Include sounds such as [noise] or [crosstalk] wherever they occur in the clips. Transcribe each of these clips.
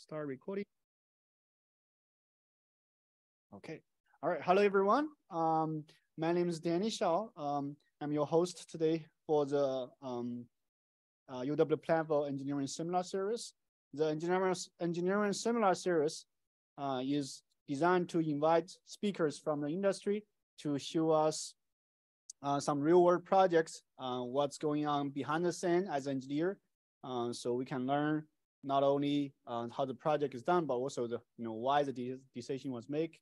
start recording. Okay. All right. Hello, everyone. Um, my name is Danny Shaw. Um, I'm your host today for the um, uh, UW Platteville Engineering Seminar Series. The engineering, engineering seminar series uh, is designed to invite speakers from the industry to show us uh, some real world projects, uh, what's going on behind the scene as an engineer. Uh, so we can learn not only uh, how the project is done, but also the you know why the de decision was made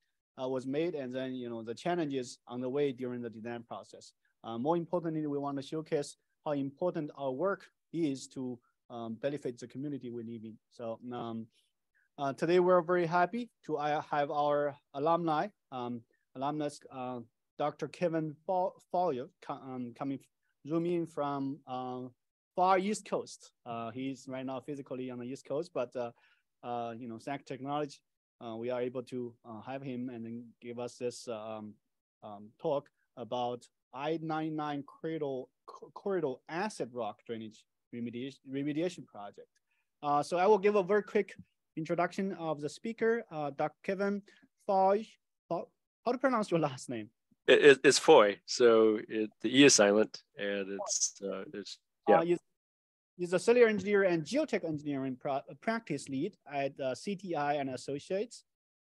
uh, was made, and then you know the challenges on the way during the design process. Uh, more importantly, we want to showcase how important our work is to um, benefit the community we live in. So um, uh, today we're very happy to uh, have our alumni, um, alumnus, uh, Dr. Kevin Fowler, um, coming zoom in from far East Coast. he's right now physically on the East Coast, but you know, SAC Technology uh, we are able to uh, have him and then give us this um, um, talk about I-99 corridor, corridor acid rock drainage remediation, remediation project. Uh, so I will give a very quick introduction of the speaker, uh, Dr. Kevin Foye. How to pronounce your last name? It, it's Foye. So it, the E is silent and it's, uh, it's yeah. Uh, He's a cellular engineer and geotech engineering practice lead at uh, CTI and Associates,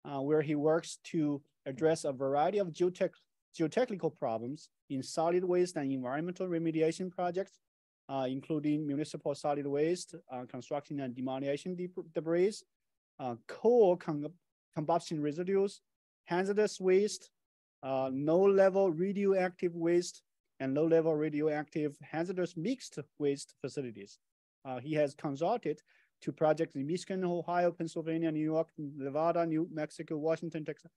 uh, where he works to address a variety of geotech geotechnical problems in solid waste and environmental remediation projects, uh, including municipal solid waste, uh, construction and demolition de debris, uh, coal combustion residues, hazardous waste, uh, low-level radioactive waste, and low-level radioactive hazardous mixed waste facilities. Uh, he has consulted to projects in Michigan, Ohio, Pennsylvania, New York, Nevada, New Mexico, Washington, Texas.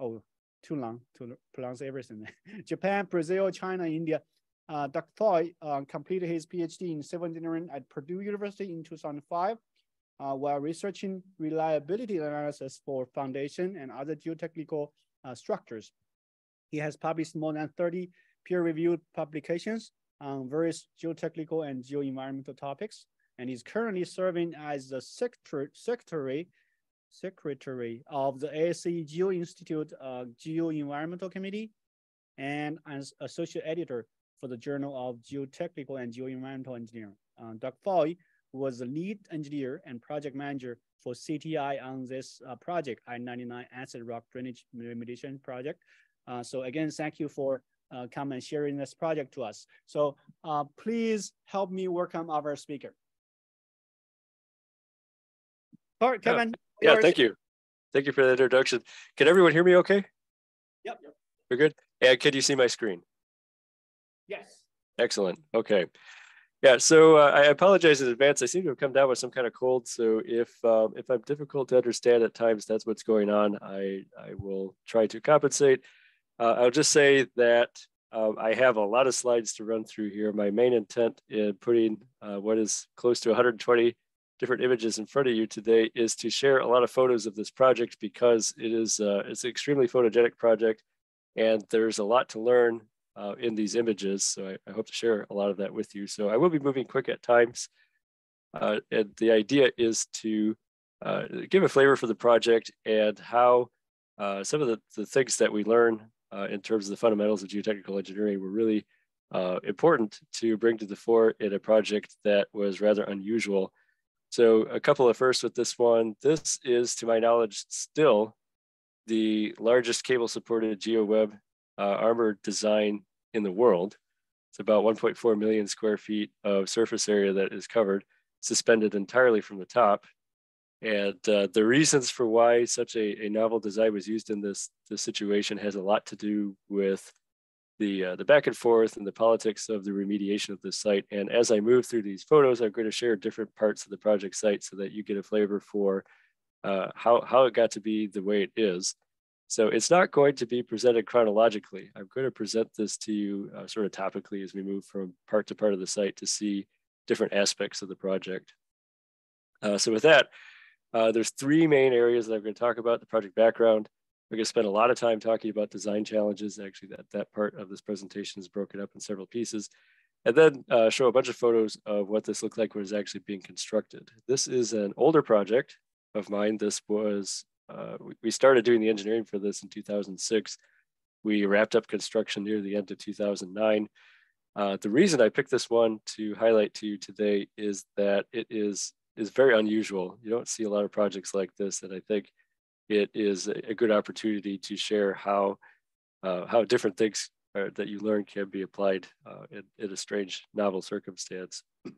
Oh, too long to pronounce everything. [laughs] Japan, Brazil, China, India. Uh, Dr. Foye uh, completed his PhD in civil engineering at Purdue University in 2005 uh, while researching reliability analysis for foundation and other geotechnical uh, structures. He has published more than 30 peer-reviewed publications on various geotechnical and geoenvironmental topics, and is currently serving as the secretary, secretary, of the ASCE Geo Institute uh, Geoenvironmental Committee and as associate editor for the Journal of Geotechnical and Geoenvironmental Engineering. Uh, Doug Foye was the lead engineer and project manager for CTI on this uh, project, I-99 acid rock drainage remediation project. Uh, so again, thank you for uh, come and sharing this project to us. So uh, please help me welcome our speaker. All right, Kevin. Yeah, yeah thank you. Thank you for the introduction. Can everyone hear me okay? Yep. We're good? And can you see my screen? Yes. Excellent. Okay. Yeah, so uh, I apologize in advance. I seem to have come down with some kind of cold. So if um, if I'm difficult to understand at times, that's what's going on. I, I will try to compensate. Uh, I'll just say that uh, I have a lot of slides to run through here. My main intent in putting uh, what is close to 120 different images in front of you today is to share a lot of photos of this project because it is uh, it's an extremely photogenic project and there's a lot to learn uh, in these images. So I, I, hope to share a lot of that with you. So I will be moving quick at times. Uh, and the idea is to give a flavor for the project and how some of the, the things that we learn uh, in terms of the fundamentals of geotechnical engineering were really uh, important to bring to the fore in a project that was rather unusual. So a couple of firsts with this one. This is, to my knowledge, still the largest cable supported GeoWeb uh, armor design in the world. It's about 1.4 million square feet of surface area that is covered, suspended entirely from the top. And uh, the reasons for why such a, a novel design was used in this, this situation has a lot to do with the, uh, the back and forth and the politics of the remediation of this site. And as I move through these photos, I'm going to share different parts of the project site so that you get a flavor for uh, how, how it got to be the way it is. So it's not going to be presented chronologically. I'm going to present this to you uh, sort of topically as we move from part to part of the site to see different aspects of the project. Uh, so with that, uh, there's three main areas that I'm going to talk about, the project background. We're going to spend a lot of time talking about design challenges. Actually, that, that part of this presentation is broken up in several pieces. And then uh, show a bunch of photos of what this looked like when it was actually being constructed. This is an older project of mine. This was, uh, we started doing the engineering for this in 2006. We wrapped up construction near the end of 2009. Uh, the reason I picked this one to highlight to you today is that it is is very unusual. You don't see a lot of projects like this, and I think it is a, good opportunity to share how uh, how different things are, that you learn can be applied uh, in, in, a strange, novel circumstance. [clears throat]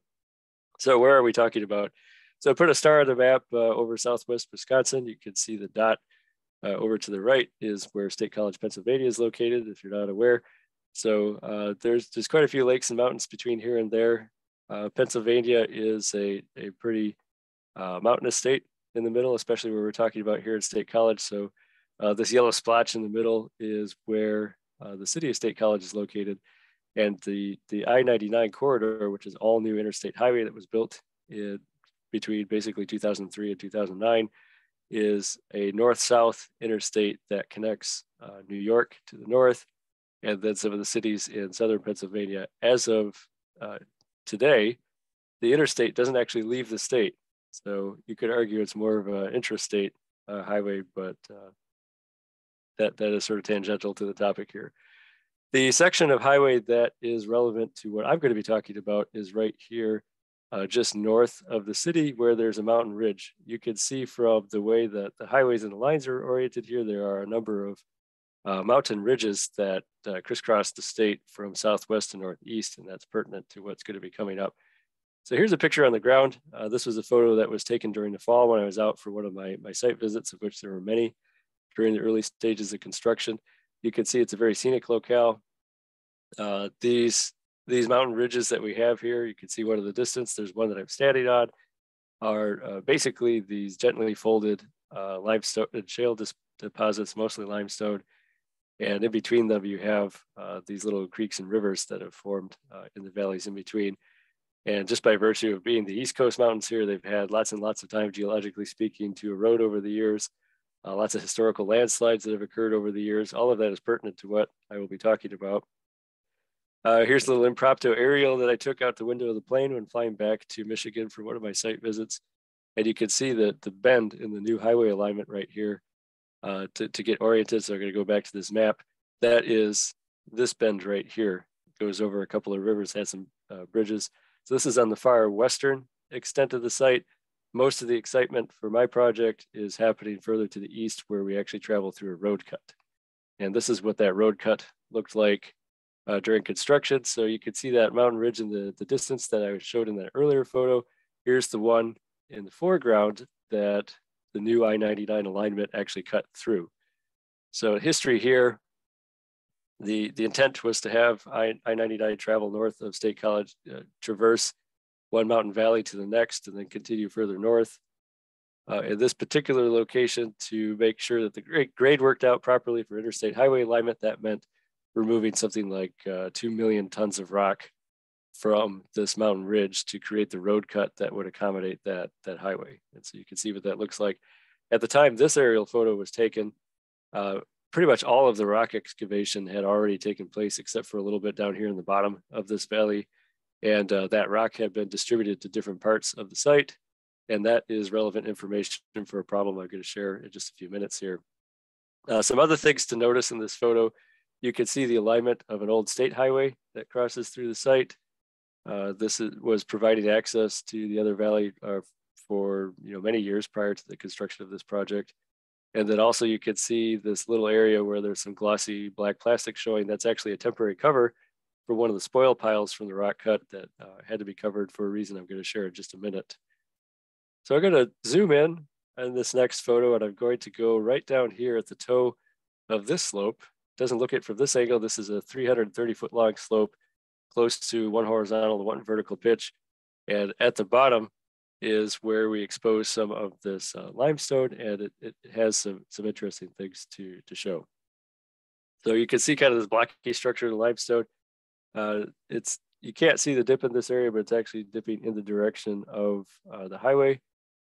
So where are we talking about? So I put a star on the map uh, over southwest Wisconsin. You can see the dot uh, over to the right is where State College, Pennsylvania is located, if you're not aware. So uh, there's, there's quite a few lakes and mountains between here and there. Uh, Pennsylvania is a, a pretty uh, mountainous state in the middle, especially where we're talking about here at State College. So uh, this yellow splotch in the middle is where uh, the city of State College is located. And the, the I-99 corridor, which is all new interstate highway that was built in between basically 2003 and 2009, is a north-south interstate that connects uh, New York to the north and then some of the cities in southern Pennsylvania. As of uh, today, the interstate doesn't actually leave the state. So you could argue it's more of an intrastate uh, highway, but uh, that, that is sort of tangential to the topic here. The section of highway that is relevant to what I'm going to be talking about is right here, uh, just north of the city where there's a mountain ridge. You can see from the way that the highways and the lines are oriented here, there are a number of uh, mountain ridges that uh, crisscross the state from southwest to northeast, and that's pertinent to what's going to be coming up. So here's a picture on the ground. Uh, this was a photo that was taken during the fall when I was out for one of my, my site visits, of which there were many during the early stages of construction. You can see it's a very scenic locale. Uh, these, these mountain ridges that we have here, you can see one in the distance. There's one that I'm standing on, are uh, basically these gently folded uh, limestone shale deposits, mostly limestone, and in between them, you have uh, these little creeks and rivers that have formed uh, in the valleys in between. And just by virtue of being the East Coast mountains here, they've had lots and lots of time, geologically speaking, to erode over the years. Uh, lots of historical landslides that have occurred over the years. All of that is pertinent to what I will be talking about. Uh, here's a little impromptu aerial that I took out the window of the plane when flying back to Michigan for one of my site visits. And you can see that the bend in the new highway alignment right here uh, to, to get oriented. So I'm going to go back to this map. That is this bend right here. It goes over a couple of rivers, has some uh, bridges. So this is on the far western extent of the site. Most of the excitement for my project is happening further to the east where we actually travel through a road cut. And this is what that road cut looked like uh, during construction. So you can see that mountain ridge in the, the distance that I showed in that earlier photo. Here's the one in the foreground that the new I-99 alignment actually cut through. So history here, the, the intent was to have I-99 travel north of State College, uh, traverse one mountain valley to the next, and then continue further north. Uh, in this particular location to make sure that the grade, worked out properly for interstate highway alignment, that meant removing something like uh, 2 million tons of rock from this mountain ridge to create the road cut that would accommodate that, that highway. And so you can see what that looks like. At the time this aerial photo was taken, uh, pretty much all of the rock excavation had already taken place except for a little bit down here in the bottom of this valley. And uh, that rock had been distributed to different parts of the site. And that is relevant information for a problem I'm going to share in just a few minutes here. Uh, some other things to notice in this photo, you can see the alignment of an old state highway that crosses through the site. Uh, this is, was providing access to the other valley uh, for you know many years prior to the construction of this project. And then also you could see this little area where there's some glossy black plastic showing that's actually a temporary cover for one of the spoil piles from the rock cut that uh, had to be covered for a reason I'm going to share in just a minute. So I'm going to zoom in in this next photo and I'm going to go right down here at the toe of this slope. Doesn't look it from this angle. This is a 330 foot long slope close to one horizontal to one vertical pitch. And at the bottom is where we expose some of this uh, limestone and it, it has some, some interesting things to, to show. So you can see kind of this blocky structure in the limestone. Uh, it's you can't see the dip in this area, but it's actually dipping in the direction of uh, the highway,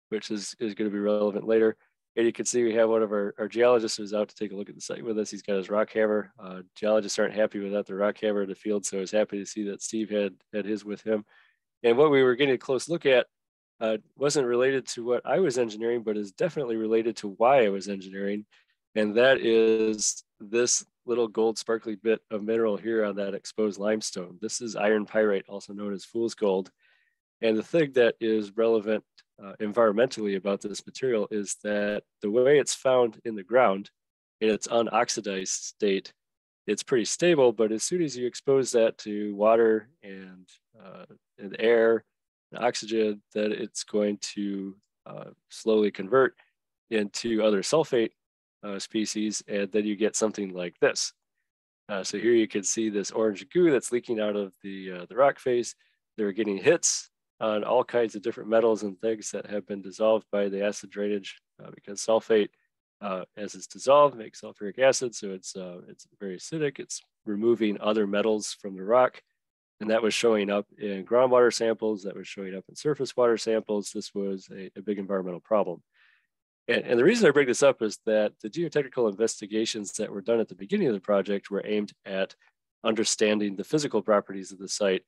which is, is going to be relevant later. And you can see we have one of our, our geologists who's out to take a look at the site with us. He's got his rock hammer. Uh, geologists aren't happy without the rock hammer in the field, so I was happy to see that Steve had, had his with him. And what we were getting a close look at uh, wasn't related to what I was engineering, but is definitely related to why I was engineering. And that is this little gold sparkly bit of mineral here on that exposed limestone. This is iron pyrite, also known as fool's gold. And the thing that is relevant uh, environmentally about this material is that the way it's found in the ground in its unoxidized state, it's pretty stable, but as soon as you expose that to water and, uh, and air and oxygen, that it's going to uh, slowly convert into other sulfate uh, species, and then you get something like this. Uh, so here you can see this orange goo that's leaking out of the, uh, the rock face. They're getting hits on all kinds of different metals and things that have been dissolved by the acid drainage uh, because sulfate, uh, as it's dissolved, makes sulfuric acid. So it's, uh, it's very acidic. It's removing other metals from the rock. And that was showing up in groundwater samples, that was showing up in surface water samples. This was a, a big environmental problem. And, and, the reason I bring this up is that the geotechnical investigations that were done at the beginning of the project were aimed at understanding the physical properties of the site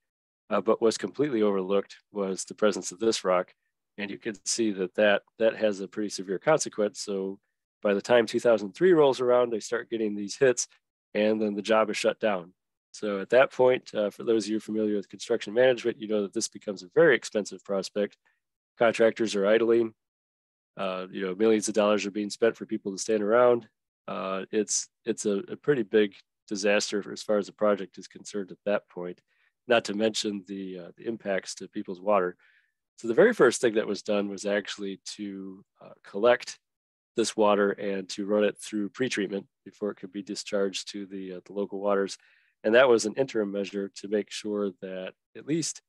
uh, but was completely overlooked was the presence of this rock. And you can see that, that that has a pretty severe consequence. So by the time 2003 rolls around, they start getting these hits and then the job is shut down. So at that point, uh, for those of you familiar with construction management, you know that this becomes a very expensive prospect. Contractors are idling. Uh, you know, millions of dollars are being spent for people to stand around. Uh, it's it's a, a, pretty big disaster as far as the project is concerned at that point not to mention the, uh, the impacts to people's water. So the very first thing that was done was actually to uh, collect this water and to run it through pretreatment before it could be discharged to the, uh, the local waters. And that was an interim measure to make sure that at least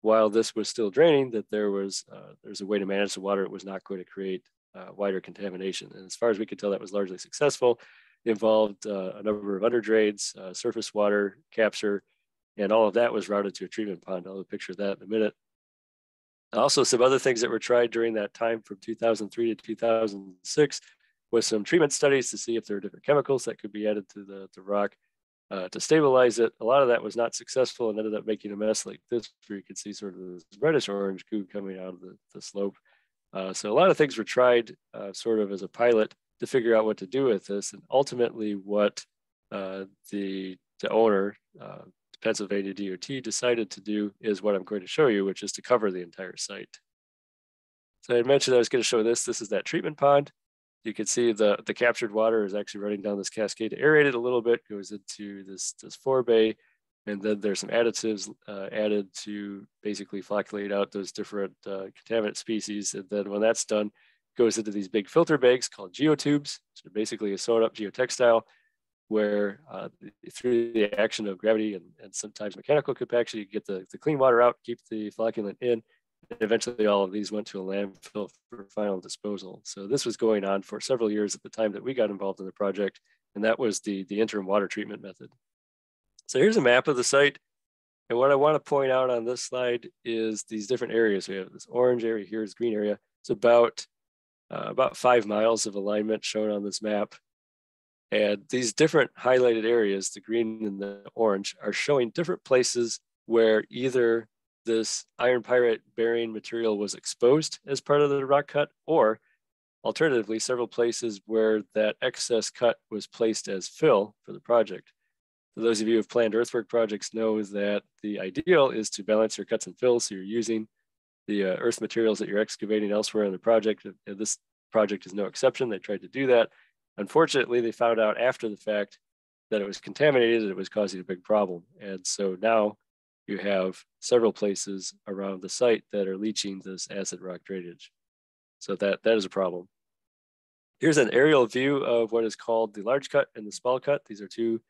while this was still draining, that there was uh, there's a way to manage the water. It was not going to create uh, wider contamination. And as far as we could tell, that was largely successful. It involved uh, a number of under drains, uh, surface water capture, and all of that was routed to a treatment pond. I'll have a picture of that in a minute. Also, some other things that were tried during that time from 2003 to 2006 was some treatment studies to see if there are different chemicals that could be added to the, the rock uh, to stabilize it. A lot of that was not successful and ended up making a mess like this, where you can see sort of this reddish orange goo coming out of the, the slope. Uh, so a lot of things were tried uh, sort of as a pilot to figure out what to do with this. And ultimately what uh, the, the owner, uh, Pennsylvania DOT decided to do is what I'm going to show you, which is to cover the entire site. So I mentioned I was going to show this. This is that treatment pond. You can see the, the captured water is actually running down this cascade aerated a little bit, goes into this, this forebay, and then there's some additives uh, added to basically flocculate out those different uh, contaminant species. And then when that's done, goes into these big filter bags called geotubes. So basically a sewn up geotextile where uh, through the action of gravity and, and sometimes mechanical compaction, you get the, the clean water out, keep the flocculant in, and eventually all of these went to a landfill for final disposal. So this was going on for several years at the time that we got involved in the project, and that was the, the interim water treatment method. So here's a map of the site. And what I want to point out on this slide is these different areas. We have this orange area here is green area. It's about, uh, about five miles of alignment shown on this map. And these different highlighted areas, the green and the orange, are showing different places where either this iron pyrite bearing material was exposed as part of the rock cut, or alternatively, several places where that excess cut was placed as fill for the project. For those of you who have planned earthwork projects know that the ideal is to balance your cuts and fills. So you're using the uh, earth materials that you're excavating elsewhere in the project. This project is no exception. They tried to do that. Unfortunately, they found out after the fact that it was contaminated and it was causing a big problem. And so now you have several places around the site that are leaching this acid rock drainage. So that, that is a problem. Here's an aerial view of what is called the large cut and the small cut. These are two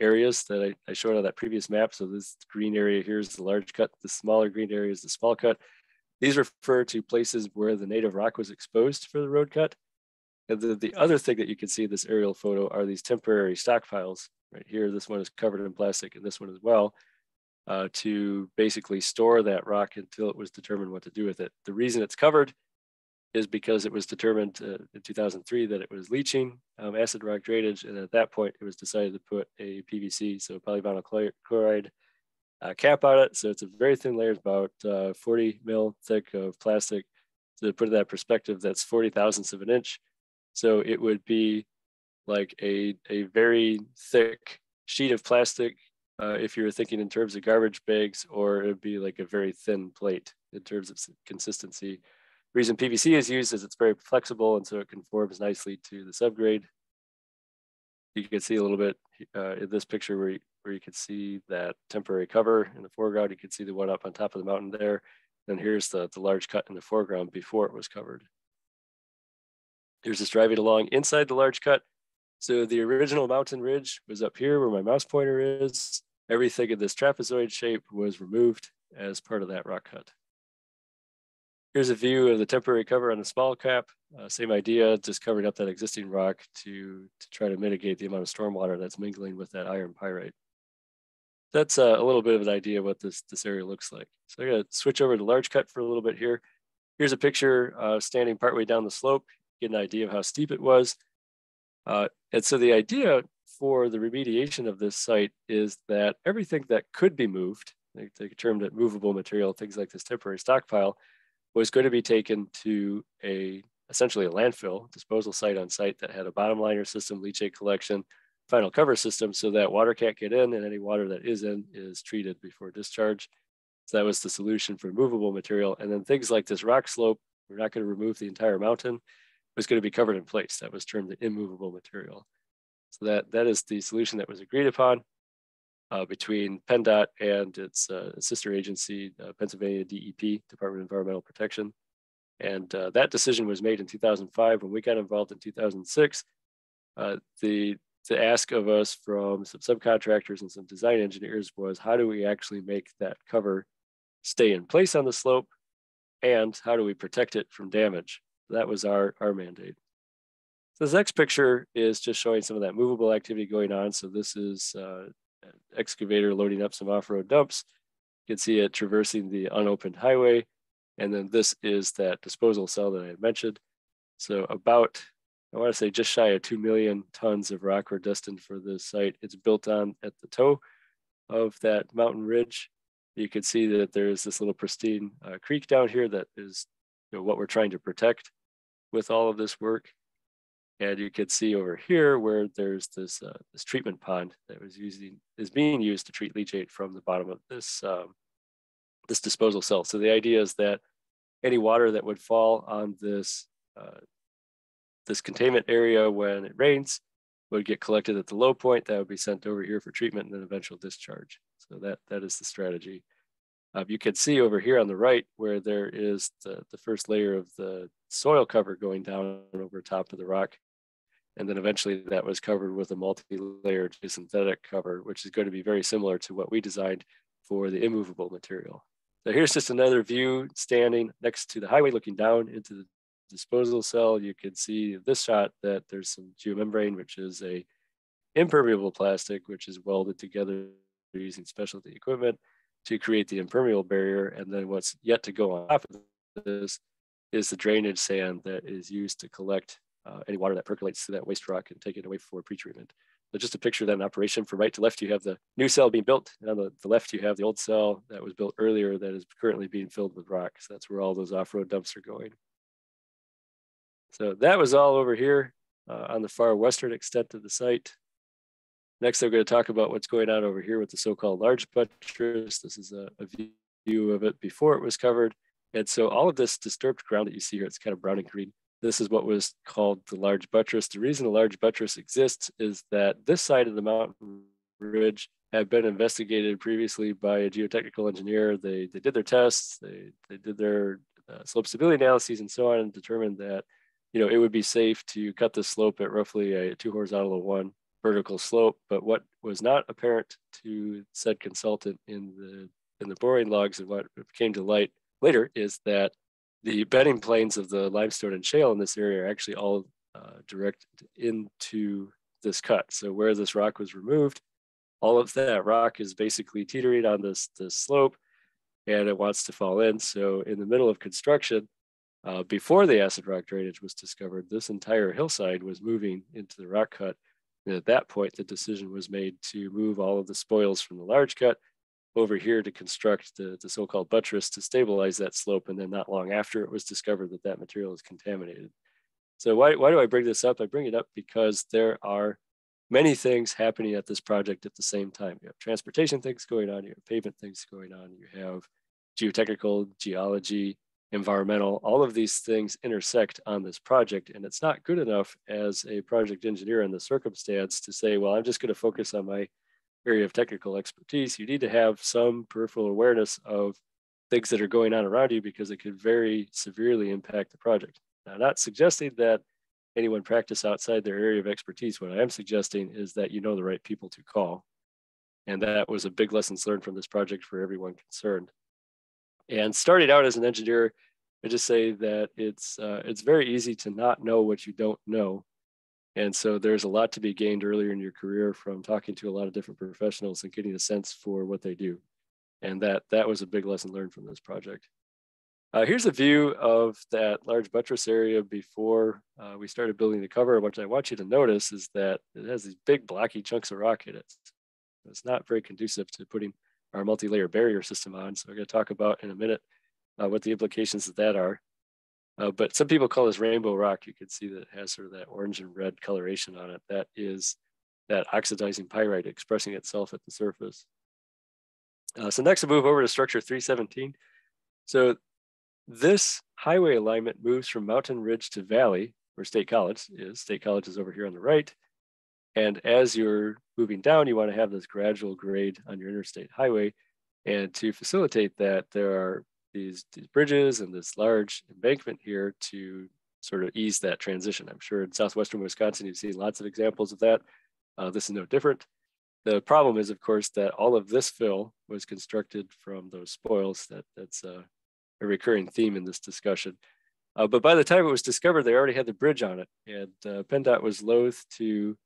areas that I, I showed on that previous map. So this green area here is the large cut. The smaller green area is the small cut. These refer to places where the native rock was exposed for the road cut. And the, the other thing that you can see in this aerial photo are these temporary stockpiles. Right here, this one is covered in plastic and this one as well, uh, to basically store that rock until it was determined what to do with it. The reason it's covered is because it was determined uh, in 2003 that it was leaching um, acid rock drainage. And at that point, it was decided to put a PVC, so polyvinyl chloride uh, cap on it. So it's a very thin layer, about uh, 40 mil thick of plastic. To put that perspective, that's 40 thousandths of an inch. So it would be like a, a very thick sheet of plastic uh, if you were thinking in terms of garbage bags, or it would be like a very thin plate in terms of consistency. The reason PVC is used is it's very flexible and so it conforms nicely to the subgrade. You can see a little bit uh, in this picture where you, where you can see that temporary cover in the foreground. You can see the one up on top of the mountain there. And here's the, the large cut in the foreground before it was covered. Here's us driving along inside the large cut. So the original mountain ridge was up here where my mouse pointer is. Everything in this trapezoid shape was removed as part of that rock cut. Here's a view of the temporary cover on the small cap. Uh, same idea, just covering up that existing rock to, to try to mitigate the amount of stormwater that's mingling with that iron pyrite. That's uh, a little bit of an idea of what this, this area looks like. So I'm gonna switch over to large cut for a little bit here. Here's a picture uh, standing partway down the slope, get an idea of how steep it was. Uh, and so the idea for the remediation of this site is that everything that could be moved, they, they termed it movable material, things like this temporary stockpile, was going to be taken to a essentially a landfill disposal site on site that had a bottom liner system, leachate collection, final cover system so that water can't get in and any water that is in is treated before discharge. So that was the solution for movable material. And then things like this rock slope, we're not going to remove the entire mountain was going to be covered in place. That was termed the immovable material. So that, that is the solution that was agreed upon uh, between PennDOT and its uh, sister agency, uh, Pennsylvania DEP, Department of Environmental Protection. And uh, that decision was made in 2005. When we got involved in 2006, uh, the, the ask of us from some subcontractors and some design engineers was how do we actually make that cover stay in place on the slope and how do we protect it from damage? That was our, our mandate. So this next picture is just showing some of that movable activity going on. So this is uh, excavator loading up some off-road dumps. You can see it traversing the unopened highway. And then this is that disposal cell that I had mentioned. So about, I want to say just shy of 2 million tons of rock were destined for this site. It's built on at the toe of that mountain ridge. You can see that there's this little pristine uh, creek down here that is you know, what we're trying to protect with all of this work. And you can see over here where there's this uh, this treatment pond that was using is being used to treat leachate from the bottom of this um, this disposal cell. So the idea is that any water that would fall on this uh, this containment area when it rains would get collected at the low point that would be sent over here for treatment and then eventual discharge. So that that is the strategy. Uh, you can see over here on the right where there is the, the first layer of the soil cover going down over top of the rock. And then eventually that was covered with a multi-layered synthetic cover, which is going to be very similar to what we designed for the immovable material. So here's just another view standing next to the highway looking down into the disposal cell. You can see this shot that there's some geomembrane, which is a impermeable plastic, which is welded together using specialty equipment to create the impermeable barrier. And then what's yet to go on top of this is the drainage sand that is used to collect uh, any water that percolates through that waste rock and take it away for pretreatment. So just a picture of that in operation. From right to left, you have the new cell being built. And on the, the left, you have the old cell that was built earlier that is currently being filled with rock. So that's where all those off-road dumps are going. So that was all over here uh, on the far western extent of the site. Next, I'm going to talk about what's going on over here with the so-called large buttress. This is a, a, view of it before it was covered. And so all of this disturbed ground that you see here, it's kind of brown and green. This is what was called the large buttress. The reason the large buttress exists is that this side of the mountain ridge had been investigated previously by a geotechnical engineer. They, they did their tests, they, they did their uh, slope stability analyses and so on and determined that you know, it would be safe to cut the slope at roughly a two horizontal to one vertical slope. But what was not apparent to said consultant in the in the boring logs and what came to light later is that the bedding planes of the limestone and shale in this area are actually all uh, directed into this cut. So where this rock was removed, all of that rock is basically teetering on this, this slope and it wants to fall in. So in the middle of construction, uh, before the acid rock drainage was discovered, this entire hillside was moving into the rock cut. And at that point, the decision was made to move all of the spoils from the large cut over here to construct the, the so-called buttress to stabilize that slope. And then not long after it was discovered that that material is contaminated. So why, why do I bring this up? I bring it up because there are many things happening at this project at the same time. You have transportation things going on, you have pavement things going on, you have geotechnical, geology, environmental, all of these things intersect on this project. And it's not good enough as a project engineer in the circumstance to say, well, I'm just going to focus on my area of technical expertise. You need to have some peripheral awareness of things that are going on around you because it could very severely impact the project. Now, not suggesting that anyone practice outside their area of expertise. What I am suggesting is that you know the right people to call. And that was a big lessons learned from this project for everyone concerned. And starting out as an engineer, I just say that it's uh, it's very easy to not know what you don't know. And so there's a lot to be gained earlier in your career from talking to a lot of different professionals and getting a sense for what they do. And that that was a big lesson learned from this project. Uh, here's a view of that large buttress area before uh, we started building the cover. What I want you to notice is that it has these big blocky chunks of rock in it. It's not very conducive to putting our multi-layer barrier system on. So we're going to talk about in a minute uh, what the implications of that are. Uh, but some people call this rainbow rock. You can see that it has sort of that orange and red coloration on it. That is that oxidizing pyrite expressing itself at the surface. Uh, so next we'll move over to structure 317. So this highway alignment moves from mountain ridge to valley, where State College is. State College is over here on the right. And as you're moving down, you want to have this gradual grade on your interstate highway. And to facilitate that, there are these, these bridges and this large embankment here to sort of ease that transition. I'm sure in southwestern Wisconsin, you've seen lots of examples of that. Uh, this is no different. The problem is, of course, that all of this fill was constructed from those spoils. That That's uh, a recurring theme in this discussion. Uh, but by the time it was discovered, they already had the bridge on it. And uh, PennDOT was loath to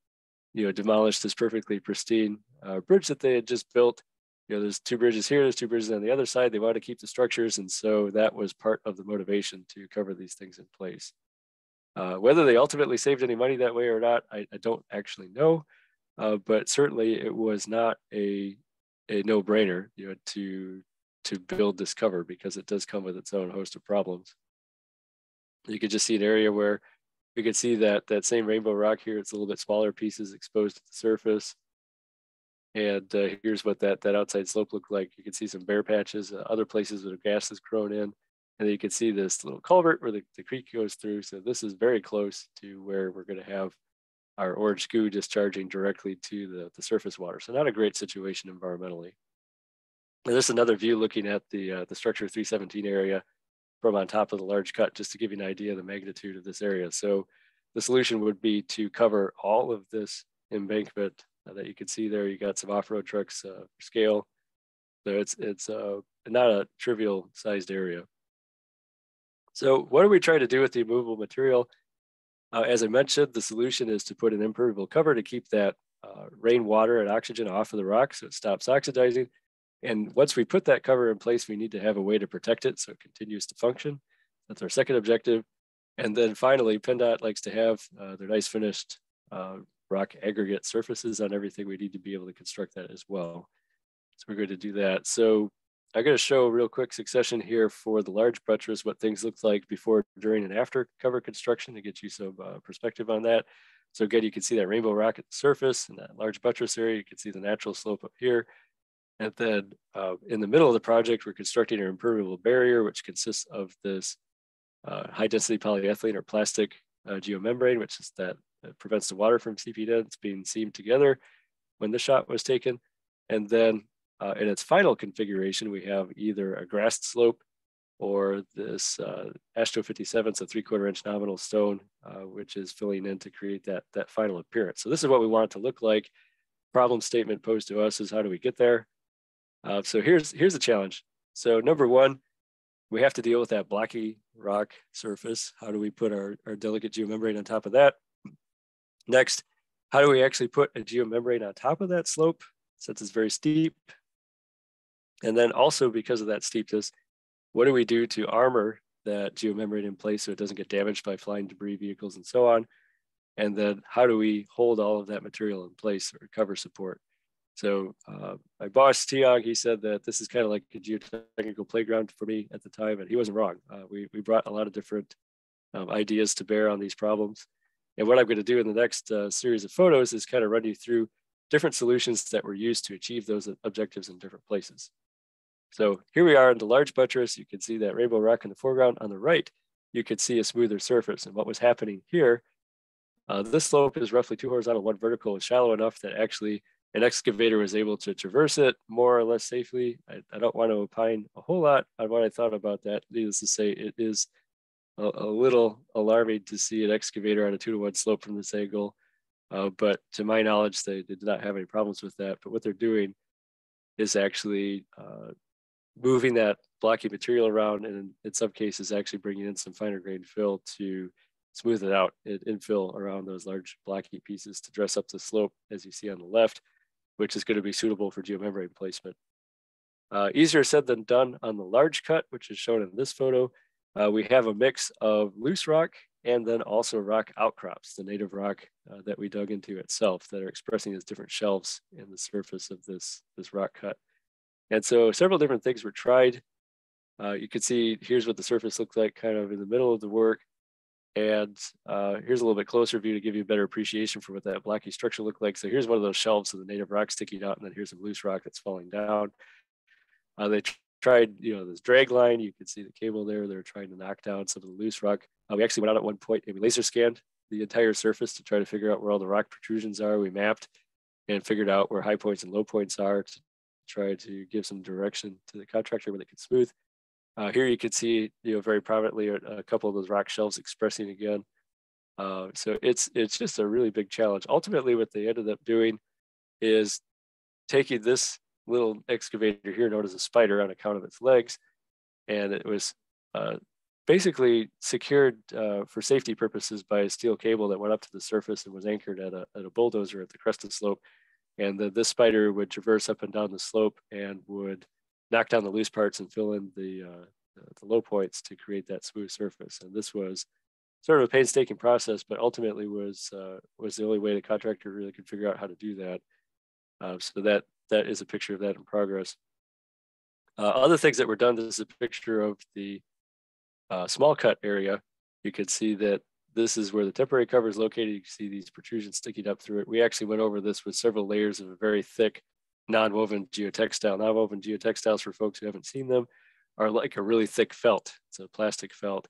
you know, demolish this perfectly pristine uh, bridge that they had just built. You know, there's two bridges here, there's two bridges on the other side. They wanted to keep the structures. And so that was part of the motivation to cover these things in place. Uh, whether they ultimately saved any money that way or not, I, I don't actually know. Uh, but certainly it was not a, a no-brainer, you know, to, to build this cover because it does come with its own host of problems. You could just see an area where we could see that that same rainbow rock here. It's a little bit smaller pieces exposed to the surface. And uh, here's what that, that outside slope looked like. You can see some bare patches, uh, other places where gas has grown in. And then you can see this little culvert where the, the creek goes through. So this is very close to where we're gonna have our orange goo discharging directly to the, the surface water. So not a great situation environmentally. And this is another view looking at the, uh, the structure 317 area from on top of the large cut, just to give you an idea of the magnitude of this area. So the solution would be to cover all of this embankment uh, that you can see there. You got some off-road trucks uh, scale. So it's, it's uh, not a trivial sized area. So what are we trying to do with the immovable material? Uh, as I mentioned, the solution is to put an impermeable cover to keep that uh, rainwater and oxygen off of the rock so it stops oxidizing. And once we put that cover in place, we need to have a way to protect it so it continues to function. That's our second objective. And then finally, PennDOT likes to have uh, their nice finished uh, rock aggregate surfaces on everything. We need to be able to construct that as well. So we're going to do that. So I'm going to show a real quick succession here for the large buttress, what things look like before, during, and after cover construction to get you some uh, perspective on that. So again, you can see that rainbow rock at the surface and that large buttress area. You can see the natural slope up here. And then uh, in the middle of the project, we're constructing an impermeable barrier, which consists of this uh, high density polyethylene or plastic uh, geomembrane, which is that, prevents the water from seeping in. It's being seamed together when the shot was taken. And then uh, in its final configuration, we have either a grassed slope or this uh, AASHTO 57, so three quarter inch nominal stone, uh, which is filling in to create that, that final appearance. So this is what we want it to look like. Problem statement posed to us is how do we get there? Uh, so here's here's the challenge. So number one, we have to deal with that blocky rock surface. How do we put our, our delicate geomembrane on top of that? Next, how do we actually put a geomembrane on top of that slope since it's very steep? And then also because of that steepness, what do we do to armor that geomembrane in place so it doesn't get damaged by flying debris vehicles and so on? And then how do we hold all of that material in place or cover support? So uh, my boss, Tiag, he said that this is kind of like a geotechnical playground for me at the time, and he wasn't wrong. Uh, we, we brought a lot of different um, ideas to bear on these problems. And what I'm going to do in the next uh, series of photos is kind of run you through different solutions that were used to achieve those objectives in different places. So here we are in the large buttress. You can see that rainbow rock in the foreground. On the right, you could see a smoother surface. And what was happening here, uh, this slope is roughly two horizontal, one vertical, is shallow enough that actually an excavator was able to traverse it more or less safely. I, I, don't want to opine a whole lot on what I thought about that. Needless to say, it is a, a little alarming to see an excavator on a two to one slope from this angle. Uh, but to my knowledge, they, they, did not have any problems with that. But what they're doing is actually uh, moving that blocky material around and in some cases actually bringing in some finer grained fill to smooth it out and infill around those large blocky pieces to dress up the slope as you see on the left, which is going to be suitable for geomembrane placement. Uh, easier said than done on the large cut, which is shown in this photo. Uh, we have a mix of loose rock and then also rock outcrops, the native rock uh, that we dug into itself that are expressing as different shelves in the surface of this, this rock cut. And so several different things were tried. Uh, you can see here's what the surface looked like kind of in the middle of the work. And uh, here's a little bit closer view to give you a better appreciation for what that blacky structure looked like. So here's one of those shelves of the native rock sticking out, and then here's some loose rock that's falling down. Uh, they tried, you know, this drag line. You can see the cable there. They're trying to knock down some of the loose rock. Uh, we actually went out at one point and we laser scanned the entire surface to try to figure out where all the rock protrusions are. We mapped and figured out where high points and low points are to try to give some direction to the contractor where they could smooth. Uh, here you can see, you know, very privately a, couple of those rock shelves expressing again. Uh, so it's it's just a really big challenge. Ultimately, what they ended up doing is taking this little excavator here, known as a spider, on account of its legs, and it was uh, basically secured uh, for safety purposes by a steel cable that went up to the surface and was anchored at a, at a bulldozer at the crest of the slope and the, this spider would traverse up and down the slope and would knock down the loose parts and fill in the, uh, the low points to create that smooth surface. And this was sort of a painstaking process, but ultimately was uh, was the only way the contractor really could figure out how to do that. Uh, so that that is a picture of that in progress. Uh, other things that were done. This is a picture of the uh, small cut area. You could see that this is where the temporary cover is located. You can see these protrusions sticking up through it. We actually went over this with several layers of a very thick non-woven geotextile. Non-woven geotextiles, for folks who haven't seen them, are like a really thick felt. It's a plastic felt.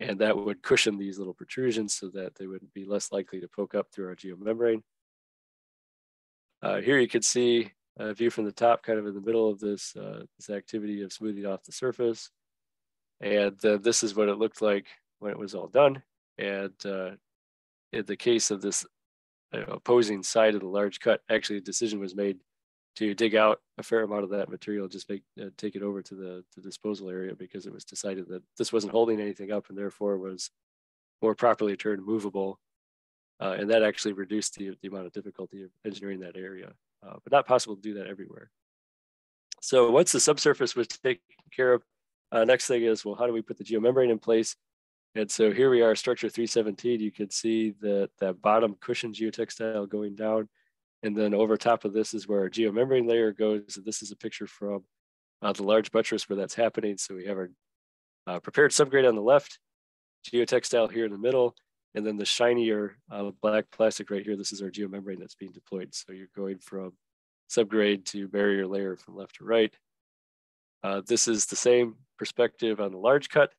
And that would cushion these little protrusions so that they would be less likely to poke up through our geomembrane. Uh, here you can see a view from the top, kind of in the middle of this, uh, this activity of smoothing off the surface. And uh, this is what it looked like when it was all done. And uh, in the case of this uh, opposing side of the large cut, actually a decision was made to dig out a fair amount of that material, just make uh, take it over to the, the disposal area because it was decided that this wasn't holding anything up and therefore was more properly turned movable. Uh, and that actually reduced the, the amount of difficulty of engineering that area, uh, but not possible to do that everywhere. So once the subsurface was taken care of, uh, next thing is, well, how do we put the geomembrane in place? And so here we are, structure 317. You can see that that bottom cushion geotextile going down. And then over top of this is where our geomembrane layer goes. This is a picture from uh, the large buttress where that's happening. So we have our uh, prepared subgrade on the left, geotextile here in the middle, and then the shinier uh, black plastic right here. This is our geomembrane that's being deployed. So you're going from subgrade to barrier layer from left to right. Uh, this is the same perspective on the large cut.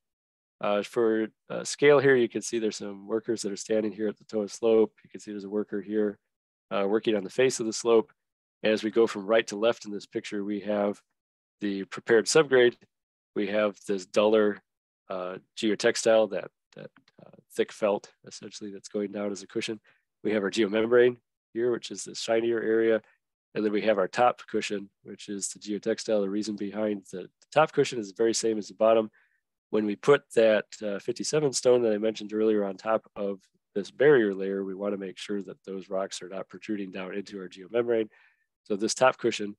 Uh, for uh, scale here, you can see there's some workers that are standing here at the toe of slope. You can see there's a worker here uh, working on the face of the slope. As we go from right to left in this picture, we have the prepared subgrade. We have this duller uh, geotextile, that, that uh, thick felt essentially that's going down as a cushion. We have our geomembrane here, which is the shinier area. And then we have our top cushion, which is the geotextile. The reason behind the, top cushion is the very same as the bottom when we put that uh, 57 stone that I mentioned earlier on top of this barrier layer, we want to make sure that those rocks are not protruding down into our geomembrane. So this top cushion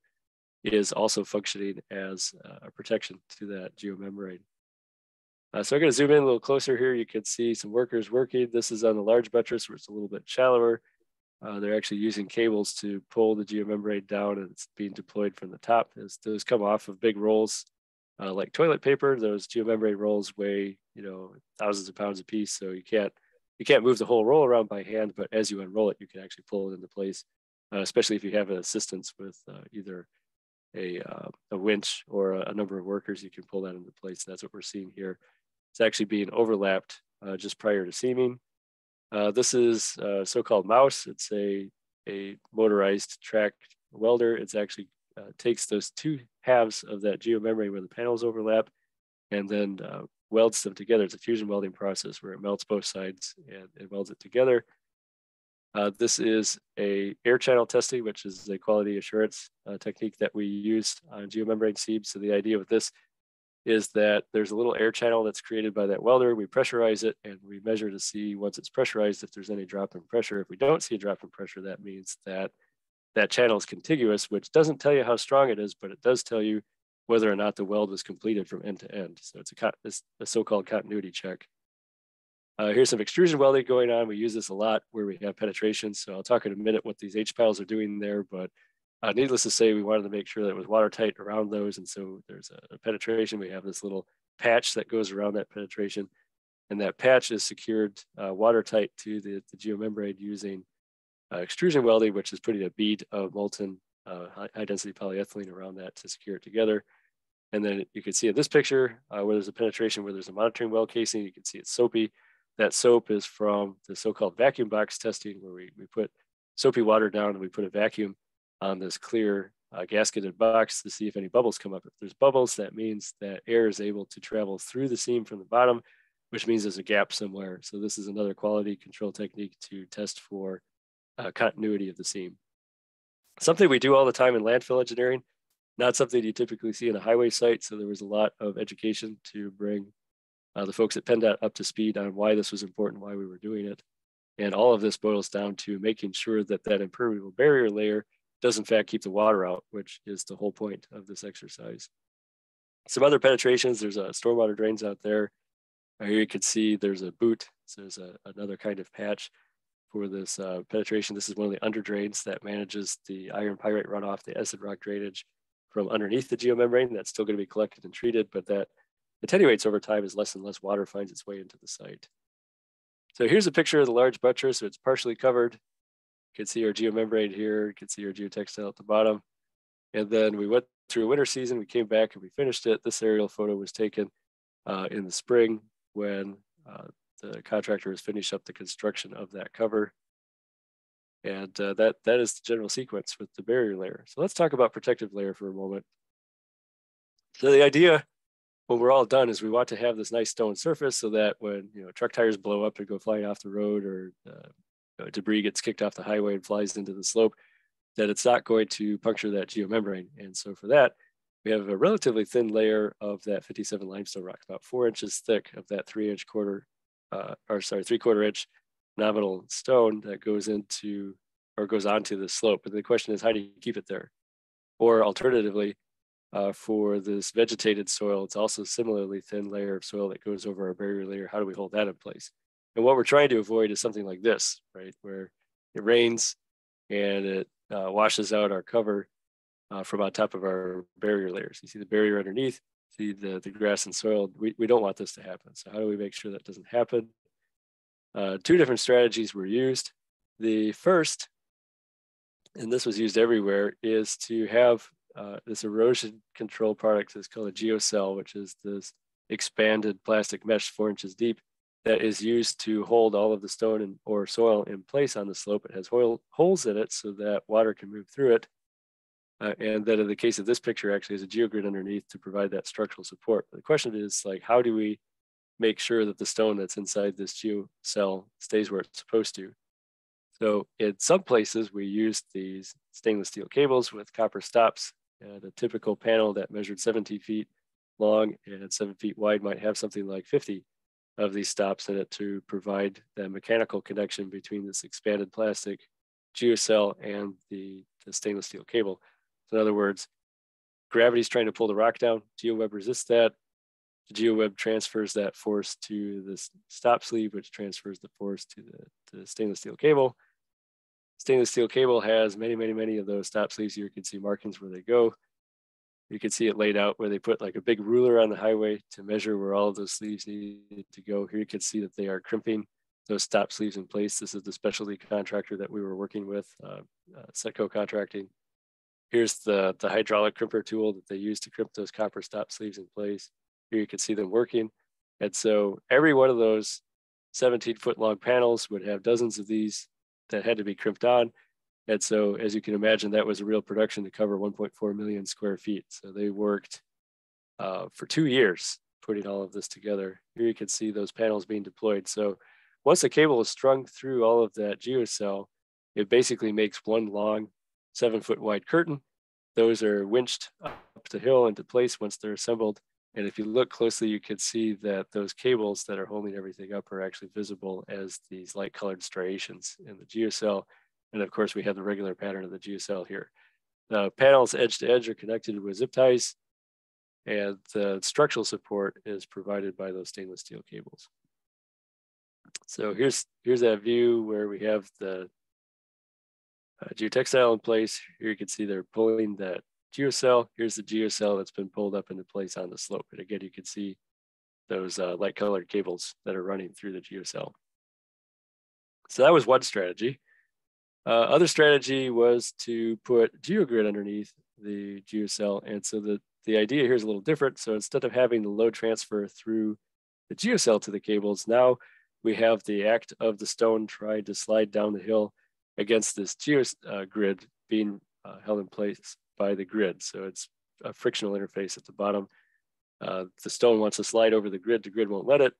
is also functioning as a protection to that geomembrane. Uh, so I'm going to zoom in a little closer here. You can see some workers working. This is on the large buttress where it's a little bit shallower. Uh, they're actually using cables to pull the geomembrane down and it's being deployed from the top. As those come off of big rolls uh, like toilet paper, those geomembrane rolls weigh, you know, thousands of pounds a piece. So you can't you can't move the whole roll around by hand, but as you unroll it, you can actually pull it into place, uh, especially if you have an assistance with uh, either a, uh, a winch or a, a, number of workers, you can pull that into place. That's what we're seeing here. It's actually being overlapped uh, just prior to seaming. Uh, this is a so-called mouse. It's a, a motorized track welder. It's actually uh, takes those two halves of that geomembrane where the panels overlap and then uh, welds them together. It's a fusion welding process where it melts both sides and it welds it together. Uh, this is a air channel testing, which is a quality assurance uh, technique that we use on geomembrane seams. So the idea with this is that there's a little air channel that's created by that welder. We pressurize it and we measure to see once it's pressurized if there's any drop in pressure. If we don't see a drop in pressure, that means that that channel is contiguous, which doesn't tell you how strong it is, but it does tell you whether or not the weld was completed from end to end. So it's a, a so-called continuity check. Uh, here's some extrusion welding going on. We use this a lot where we have penetration. So I'll talk in a minute what these H piles are doing there, but uh, needless to say, we wanted to make sure that it was watertight around those. And so there's a, a, penetration. We have this little patch that goes around that penetration. And that patch is secured uh, watertight to the, the geomembrane using uh, extrusion welding, which is putting a bead of molten uh, high, density polyethylene around that to secure it together. And then you can see in this picture uh, where there's a penetration where there's a monitoring well casing, you can see it's soapy. That soap is from the so-called vacuum box testing where we, we put soapy water down and we put a vacuum on this clear uh, gasketed box to see if any bubbles come up. If there's bubbles, that means that air is able to travel through the seam from the bottom, which means there's a gap somewhere. So this is another quality control technique to test for uh, continuity of the seam. Something we do all the time in landfill engineering, not something you typically see in a highway site. So there was a lot of education to bring uh, the folks at PennDOT up to speed on why this was important, why we were doing it. And all of this boils down to making sure that that impermeable barrier layer does in fact keep the water out, which is the whole point of this exercise. Some other penetrations, there's a stormwater drains out there. Here you can see there's a boot. So there's a, another kind of patch for this uh, penetration. This is one of the under drains that manages the iron pyrite runoff, the acid rock drainage from underneath the geomembrane. That's still going to be collected and treated, but that attenuates over time as less and less water finds its way into the site. So here's a picture of the large buttress. So it's partially covered. You can see our geomembrane here. You can see our geotextile at the bottom. And then we went through winter season. We came back and we finished it. This aerial photo was taken uh, in the spring when uh, the contractor has finished up the construction of that cover. And uh, that, that is the general sequence with the barrier layer. So let's talk about protective layer for a moment. So the idea when we're all done is we want to have this nice stone surface so that when you know truck tires blow up and go flying off the road or uh, debris gets kicked off the highway and flies into the slope, that it's not going to puncture that geomembrane. And so for that, we have a relatively thin layer of that 57 limestone rock, about four inches thick of that three inch quarter, uh, or sorry, three quarter inch nominal stone that goes into or goes onto the slope. But the question is, how do you keep it there? Or alternatively, uh, for this vegetated soil, it's also similarly thin layer of soil that goes over our barrier layer. How do we hold that in place? And what we're trying to avoid is something like this, right? Where it rains and it uh, washes out our cover uh, from on top of our barrier layers. You see the barrier underneath, see the, the grass and soil. We, we don't want this to happen. So how do we make sure that doesn't happen? Uh, two different strategies were used. The first, and this was used everywhere, is to have uh, this erosion control product is called a geocell, which is this expanded plastic mesh four inches deep that is used to hold all of the stone and, or soil in place on the slope. It has hole, holes in it so that water can move through it. Uh, and then in the case of this picture, actually has a geogrid underneath to provide that structural support. But the question is like, how do we make sure that the stone that's inside this geocell stays where it's supposed to? So in some places, we use these stainless steel cables with copper stops a typical panel that measured 17 feet long and seven feet wide might have something like 50 of these stops in it to provide the mechanical connection between this expanded plastic geocell and the, the stainless steel cable. So in other words, gravity's trying to pull the rock down, GeoWeb resists that, the GeoWeb transfers that force to the stop sleeve, which transfers the force to the, the stainless steel cable. stainless steel cable has many, many, many of those stop sleeves. Here You can see markings where they go. You can see it laid out where they put like a big ruler on the highway to measure where all of those sleeves need to go. Here you can see that they are crimping those stop sleeves in place. This is the specialty contractor that we were working with, uh, uh, Setco Contracting. Here's the, the hydraulic crimper tool that they use to crimp those copper stop sleeves in place. Here you can see them working. And so every one of those 17 foot long panels would have dozens of these that had to be crimped on. And so as you can imagine, that was a real production to cover 1.4 million square feet. So they worked uh, for two years putting all of this together. Here you can see those panels being deployed. So once the cable is strung through all of that geocell, it basically makes one long seven foot wide curtain. Those are winched up the hill into place once they're assembled. And if you look closely, you can see that those cables that are holding everything up are actually visible as these light colored striations in the geocell. And of course, we have the regular pattern of the geocell here. The panels edge to edge are connected with zip ties and the structural support is provided by those stainless steel cables. So here's here's that view where we have the uh, geotextile in place. Here you can see they're pulling that geocell. Here's the geocell that's been pulled up into place on the slope. And again, you can see those uh, light colored cables that are running through the geocell. So that was one strategy. Uh, other strategy was to put geogrid underneath the geocell. And so the, the idea here is a little different. So instead of having the load transfer through the geocell to the cables, now we have the act of the stone trying to slide down the hill against this geogrid uh, being uh, held in place by the grid. So it's a frictional interface at the bottom. Uh, the stone wants to slide over the grid, the grid won't let it.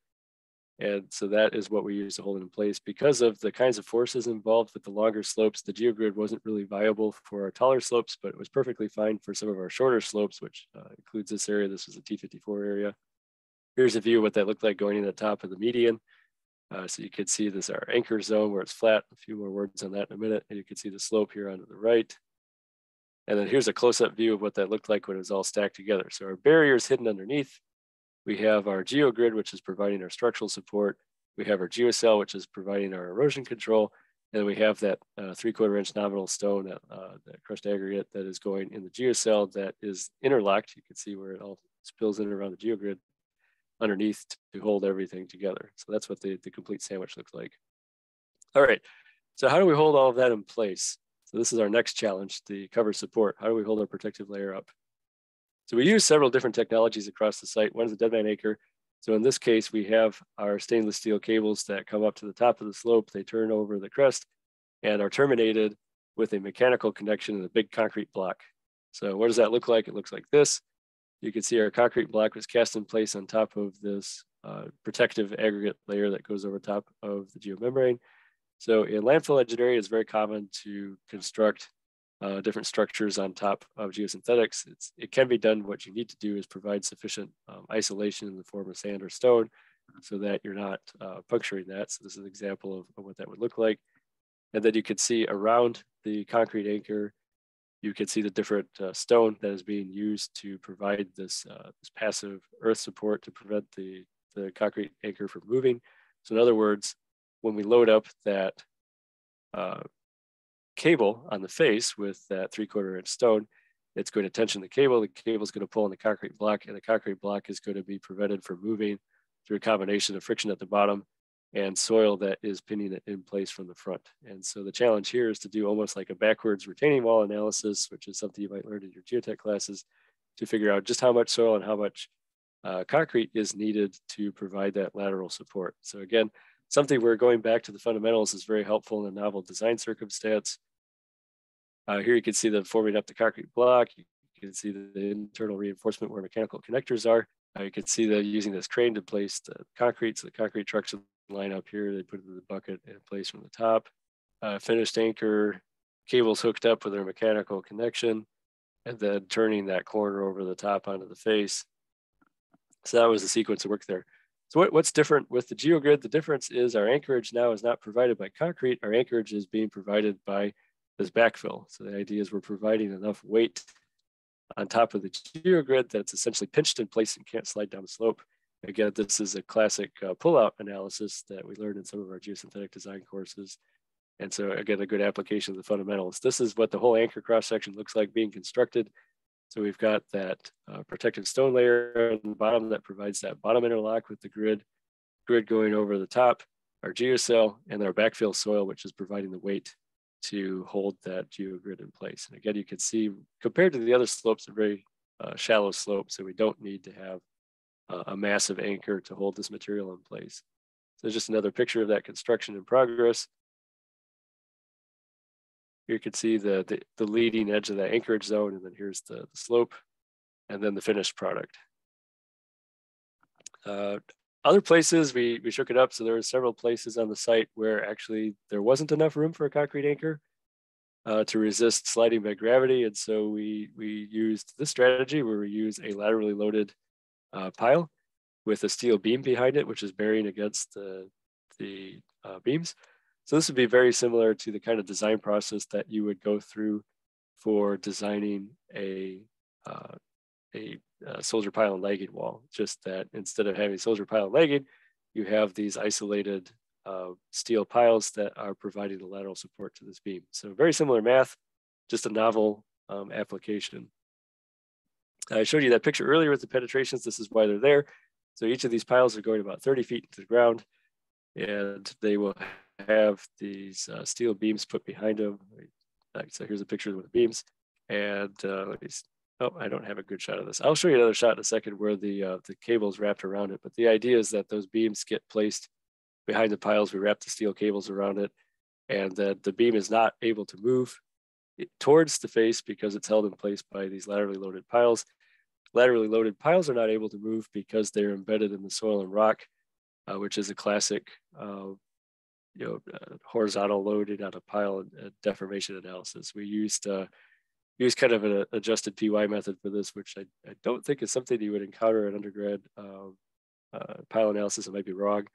And so that is what we use to hold it in place. Because of the kinds of forces involved with the longer slopes, the geogrid wasn't really viable for our taller slopes, but it was perfectly fine for some of our shorter slopes, which uh, includes this area. This was a T54 area. Here's a view of what that looked like going in the top of the median. Uh, so you can see this our anchor zone where it's flat. A few more words on that in a minute. And you can see the slope here on the right. And then here's a close-up view of what that looked like when it was all stacked together. So our barrier is hidden underneath. We have our geogrid, which is providing our structural support. We have our geocell, which is providing our erosion control. And we have that uh, three quarter inch nominal stone, that, uh, that crushed aggregate that is going in the geocell that is interlocked. You can see where it all spills in around the geogrid underneath to hold everything together. So that's what the, the complete sandwich looks like. All right, so how do we hold all of that in place? So this is our next challenge, the cover support. How do we hold our protective layer up? So we use several different technologies across the site. One is the deadman anchor. So in this case, we have our stainless steel cables that come up to the top of the slope. They turn over the crest and are terminated with a mechanical connection in a big concrete block. So what does that look like? It looks like this. You can see our concrete block was cast in place on top of this uh, protective aggregate layer that goes over top of the geomembrane. So in landfill engineering, it's very common to construct uh, different structures on top of geosynthetics. It's, it can be done. What you need to do is provide sufficient um, isolation in the form of sand or stone so that you're not uh, puncturing that. So this is an example of, of what that would look like. And then you can see around the concrete anchor, you can see the different uh, stone that is being used to provide this, uh, this passive earth support to prevent the, the concrete anchor from moving. So in other words, when we load up that uh, cable on the face with that three quarter inch stone, it's going to tension the cable. The cable is going to pull on the concrete block and the concrete block is going to be prevented from moving through a combination of friction at the bottom and soil that is pinning it in place from the front. And so the challenge here is to do almost like a backwards retaining wall analysis, which is something you might learn in your geotech classes, to figure out just how much soil and how much uh, concrete is needed to provide that lateral support. So again, something where going back to the fundamentals is very helpful in a novel design circumstance. Uh, here you can see them forming up the concrete block. You can see the internal reinforcement where mechanical connectors are. Uh, you can see them using this crane to place the concrete. So the concrete trucks line up here. They put it in the bucket in place from the top. Uh, finished anchor, cables hooked up with their mechanical connection, and then turning that corner over the top onto the face. So that was the sequence of work there. So what, what's different with the GeoGrid? The difference is our anchorage now is not provided by concrete. Our anchorage is being provided by this backfill. So the idea is we're providing enough weight on top of the GeoGrid that's essentially pinched in place and can't slide down the slope Again, this is a classic uh, pullout analysis that we learned in some of our geosynthetic design courses. And so again, a good application of the fundamentals. This is what the whole anchor cross section looks like being constructed. So we've got that uh, protective stone layer on the bottom that provides that bottom interlock with the grid, grid going over the top, our geocell, and our backfill soil, which is providing the weight to hold that geogrid in place. And again, you can see compared to the other slopes, a very uh, shallow slope, so we don't need to have uh, a massive anchor to hold this material in place. So just another picture of that construction in progress. Here you can see the, the, the leading edge of the anchorage zone, and then here's the, the slope, and then the finished product. Uh, other places we, we shook it up. So there were several places on the site where actually there wasn't enough room for a concrete anchor uh, to resist sliding by gravity. And so we, we used this strategy where we use a laterally loaded uh, pile with a steel beam behind it, which is bearing against the, the uh, beams. So this would be very similar to the kind of design process that you would go through for designing a, uh, a, a, soldier pile and lagging wall, just that instead of having soldier pile and lagging, you have these isolated uh, steel piles that are providing the lateral support to this beam. So very similar math, just a novel um, application. I showed you that picture earlier with the penetrations. This is why they're there. So each of these piles are going about 30 feet into the ground and they will have these uh, steel beams put behind them. So here's a picture with the beams. And uh, oh, I don't have a good shot of this. I'll show you another shot in a second where the, uh, the cable's wrapped around it. But the idea is that those beams get placed behind the piles. We wrap the steel cables around it and that the beam is not able to move towards the face because it's held in place by these laterally loaded piles. Laterally loaded piles are not able to move because they're embedded in the soil and rock, uh, which is a classic uh, you know, uh, horizontal loading on a pile uh, deformation analysis. We used uh, used kind of an adjusted PY method for this, which I, I don't think is something you would encounter in undergrad um, uh, pile analysis. It might be wrong,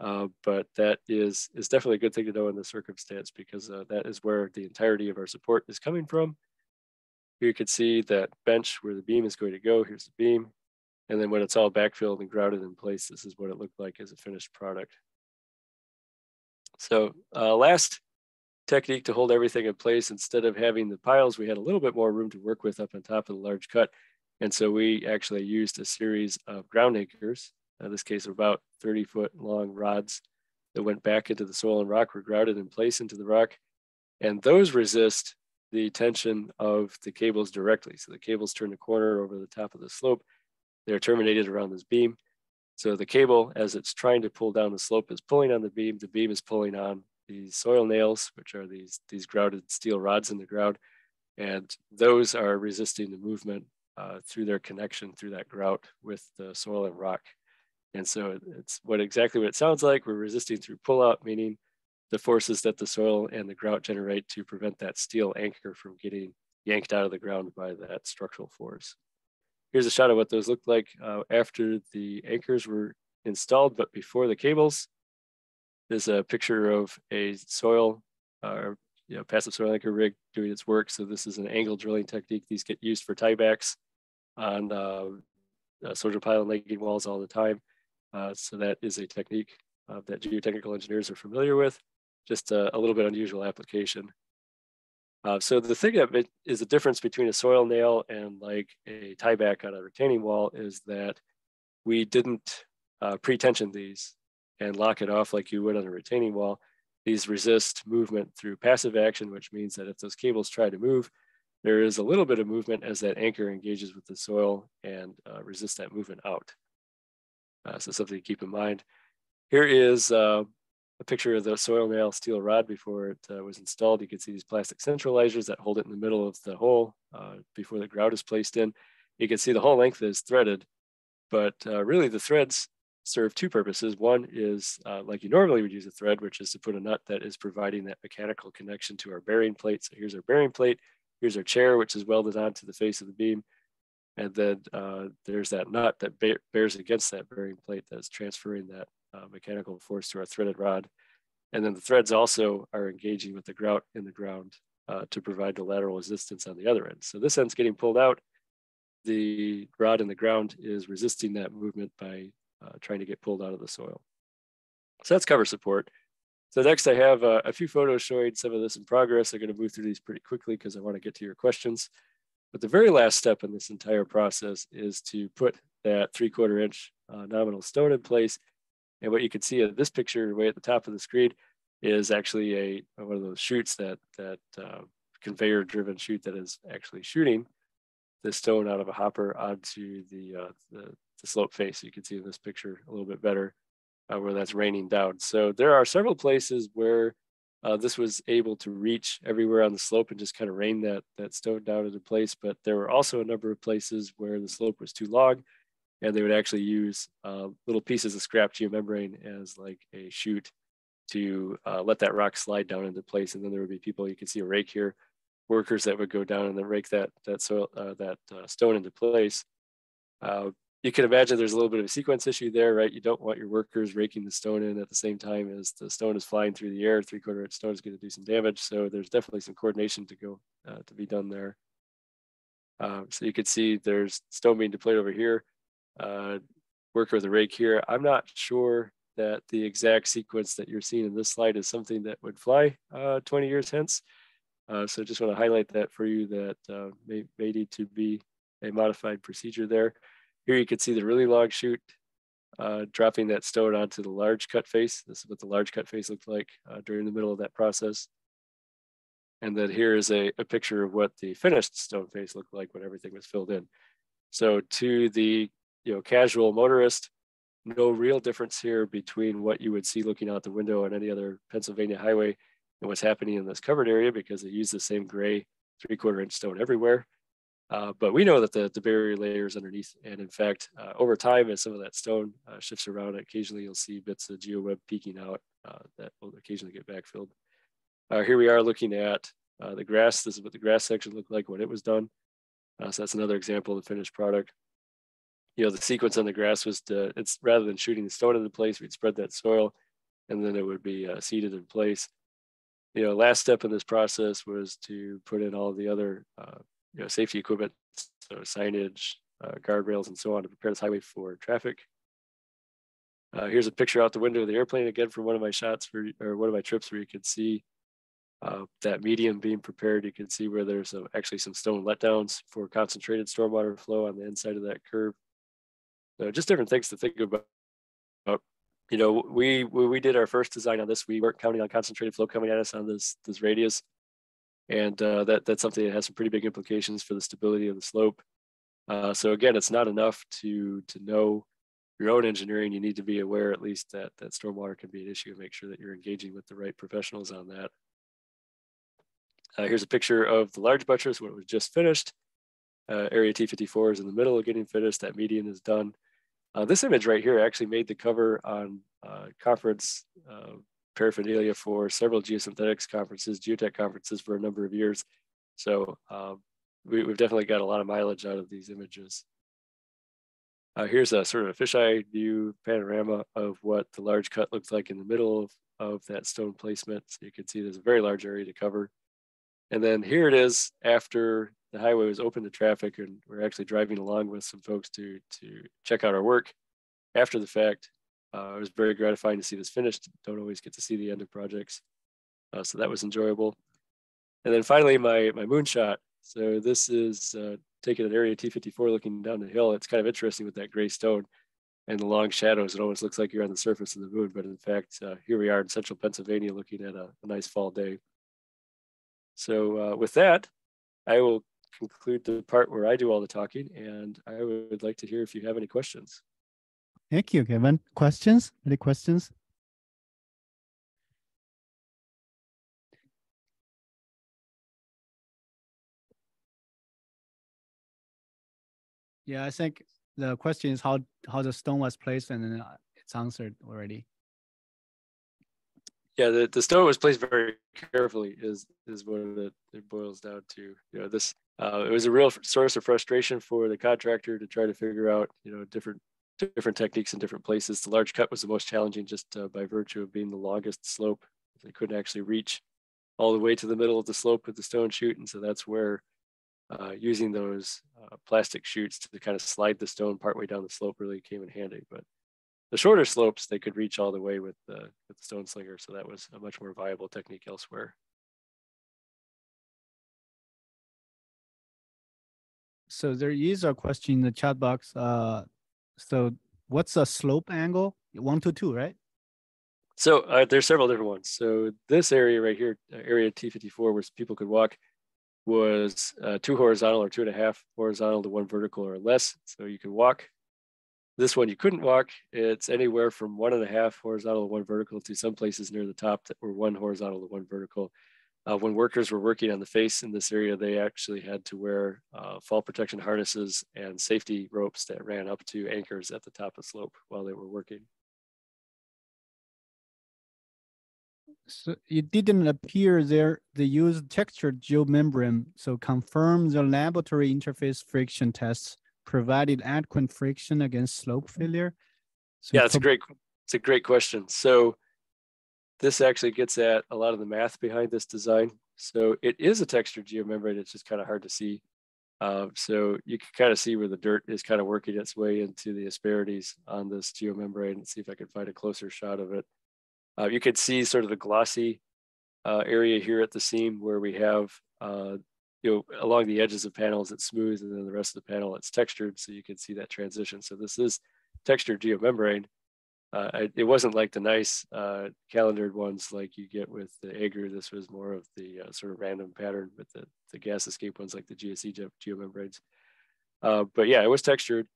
uh, but that is is definitely a good thing to know in this circumstance because uh, that is where the entirety of our support is coming from. Here you can see that bench where the beam is going to go. Here's the beam. And then when it's all backfilled and grouted in place, this is what it looked like as a finished product. So uh, last technique to hold everything in place, instead of having the piles, we had a little bit more room to work with up on top of the large cut. And so we actually used a series of ground anchors, in this case about 30 foot long rods that went back into the soil and rock, were grouted in place into the rock. And those resist the tension of the cables directly. So the cables turn the corner over the top of the slope. They're terminated around this beam. So the cable, as it's trying to pull down the slope, is pulling on the beam. The beam is pulling on these soil nails, which are these, these grouted steel rods in the ground. And those are resisting the movement uh, through their connection through that grout with the soil and rock. And so it's what exactly what it sounds like. We're resisting through pull out, meaning the forces that the soil and the grout generate to prevent that steel anchor from getting yanked out of the ground by that structural force. Here's a shot of what those looked like uh, after the anchors were installed, but before the cables. There's a picture of a soil uh, you know, passive soil anchor rig doing its work. So this is an angle drilling technique. These get used for tiebacks on uh, uh, soldier pile and lagging walls all the time. Uh, so that is a technique uh, that geotechnical engineers are familiar with, just a, a little bit unusual application. Uh, so the thing that is the difference between a soil nail and like a tieback on a retaining wall is that we didn't uh, pre-tension these and lock it off like you would on a retaining wall. These resist movement through passive action, which means that if those cables try to move, there is a little bit of movement as that anchor engages with the soil and uh, resists that movement out. Uh, so something to keep in mind. Here is uh, a picture of the soil nail steel rod before it uh, was installed. You can see these plastic centralizers that hold it in the middle of the hole uh, before the grout is placed in. You can see the whole length is threaded, but uh, really the threads serve two purposes. One is uh, like you normally would use a thread, which is to put a nut that is providing that mechanical connection to our bearing plate. So here's our bearing plate. Here's our chair, which is welded onto the face of the beam. And then uh, there's that nut that bears against that bearing plate that's transferring that uh, mechanical force to our threaded rod. And then the threads also are engaging with the grout in the ground uh, to provide the lateral resistance on the other end. So this end's getting pulled out. The rod in the ground is resisting that movement by uh, trying to get pulled out of the soil. So that's cover support. So next I have uh, a few photos showing some of this in progress. I'm gonna move through these pretty quickly because I wanna get to your questions. But the very last step in this entire process is to put that three quarter inch uh, nominal stone in place. And what you can see in this picture way at the top of the screen is actually a one of those chutes that that uh, conveyor driven chute that is actually shooting the stone out of a hopper onto the, uh, the, the slope face. You can see in this picture a little bit better uh, where that's raining down. So there are several places where uh, this was able to reach everywhere on the slope and just kind of rain that, that stone down into place. But there were also a number of places where the slope was too long and they would actually use uh, little pieces of scrap geomembrane as like a chute to uh, let that rock slide down into place. And then there would be people, you can see a rake here, workers that would go down and then rake that, that, soil, uh, that uh, stone into place. Uh, you can imagine there's a little bit of a sequence issue there, right? You don't want your workers raking the stone in at the same time as the stone is flying through the air. Three quarter inch stone is going to do some damage. So there's definitely some coordination to go uh, to be done there. So you can see there's stone being deployed over here. Uh, worker with a rake here. I'm not sure that the exact sequence that you're seeing in this slide is something that would fly uh, 20 years hence. Uh, so just want to highlight that for you that uh, may, may need to be a modified procedure there. Here you can see the really long chute uh, dropping that stone onto the large cut face. This is what the large cut face looked like uh, during the middle of that process. And then here is a, a picture of what the finished stone face looked like when everything was filled in. So to the you know casual motorist, no real difference here between what you would see looking out the window on any other Pennsylvania highway and what's happening in this covered area because they use the same gray three quarter inch stone everywhere. Uh, but we know that the, the barrier layer is underneath. And in fact, uh, over time, as some of that stone uh, shifts around, occasionally you'll see bits of geoweb peeking out uh, that will occasionally get backfilled. Uh, here we are looking at uh, the grass. This is what the grass section looked like when it was done. so that's another example of the finished product. You know, the sequence on the grass was to, it's rather than shooting the stone into place, we'd spread that soil and then it would be seeded in place you know, last step in this process was to put in all the other, uh, you know, safety equipment, so signage, uh, guardrails, and so on to prepare this highway for traffic. Uh, here's a picture out the window of the airplane again from one of my shots for, or one of my trips where you can see uh, that medium being prepared. You can see where there's a, actually some stone letdowns for concentrated stormwater flow on the inside of that curve. So just different things to think about you know, we we did our first design on this, we weren't counting on concentrated flow coming at us on this this radius, and uh, that that's something that has some pretty big implications for the stability of the slope. Uh, so again, it's not enough to to know your own engineering. You need to be aware at least that that stormwater can be an issue and make sure that you're engaging with the right professionals on that. Uh, here's a picture of the large buttress when it was just finished. Uh, area T54 is in the middle of getting finished. That median is done. Uh, this image right here actually made the cover on uh, conference uh, paraphernalia for several geosynthetics conferences, geotech conferences for a number of years. So um, we, have definitely got a lot of mileage out of these images. Uh, here's a sort of a fisheye view panorama of what the large cut looks like in the middle of, of that stone placement. So you can see there's a very large area to cover. And then here it is after the highway was open to traffic and we're actually driving along with some folks to to check out our work. After the fact uh, it was very gratifying to see this finished. Don't always get to see the end of projects. Uh, so that was enjoyable. And then finally my my moonshot. So this is uh, taken at area t54 looking down the hill. It's kind of interesting with that gray stone and the long shadows. It almost looks like you're on the surface of the moon but in fact uh, here we are in central pennsylvania looking at a, a nice fall day so uh, with that I will conclude the part where I do all the talking, and I would like to hear if you have any questions. Thank you, Kevin. Questions? Any questions? Yeah, I think the question is how how the stone was placed, and then it's answered already. Yeah, the, the stone was placed very carefully is is what it, it boils down to. You know, this uh, it was a real source of frustration for the contractor to try to figure out, you know, different different techniques in different places. The large cut was the most challenging just uh, by virtue of being the longest slope. They couldn't actually reach all the way to the middle of the slope with the stone chute. And so that's where uh, using those uh, plastic chutes to kind of slide the stone partway down the slope really came in handy. But the shorter slopes, they could reach all the way with the, with the stone slinger. So that was a much more viable technique elsewhere. So there is a question in the chat box. Uh, so what's a slope angle? One to two, right? So uh, there's several different ones. So this area right here, uh, area T54, where people could walk, was uh, two horizontal or two and a half horizontal to one vertical or less. So you could walk. This one you couldn't walk. It's anywhere from one and a half horizontal to one vertical to some places near the top that were one horizontal to one vertical. Uh, when workers were working on the face in this area, they actually had to wear uh, fall protection harnesses and safety ropes that ran up to anchors at the top of slope while they were working. So it didn't appear there they used textured geomembrane, so confirm the laboratory interface friction tests provided adequate friction against slope failure. So yeah, it's a great it's a great question. So this actually gets at a lot of the math behind this design. So it is a textured geomembrane. It's just kind of hard to see. Uh, so you can kind of see where the dirt is kind of working its way into the asperities on this geomembrane. Let's see if I can find a closer shot of it. Uh, you can see sort of the glossy uh, area here at the seam where we have, uh, you know, along the edges of panels, it's smooth and then the rest of the panel, it's textured. So you can see that transition. So this is textured geomembrane uh, it wasn't like the nice uh, calendered ones like you get with the Agru. This was more of the uh, sort of random pattern with the, the gas escape ones like the GSE ge geomembranes. Uh, but yeah, it was textured.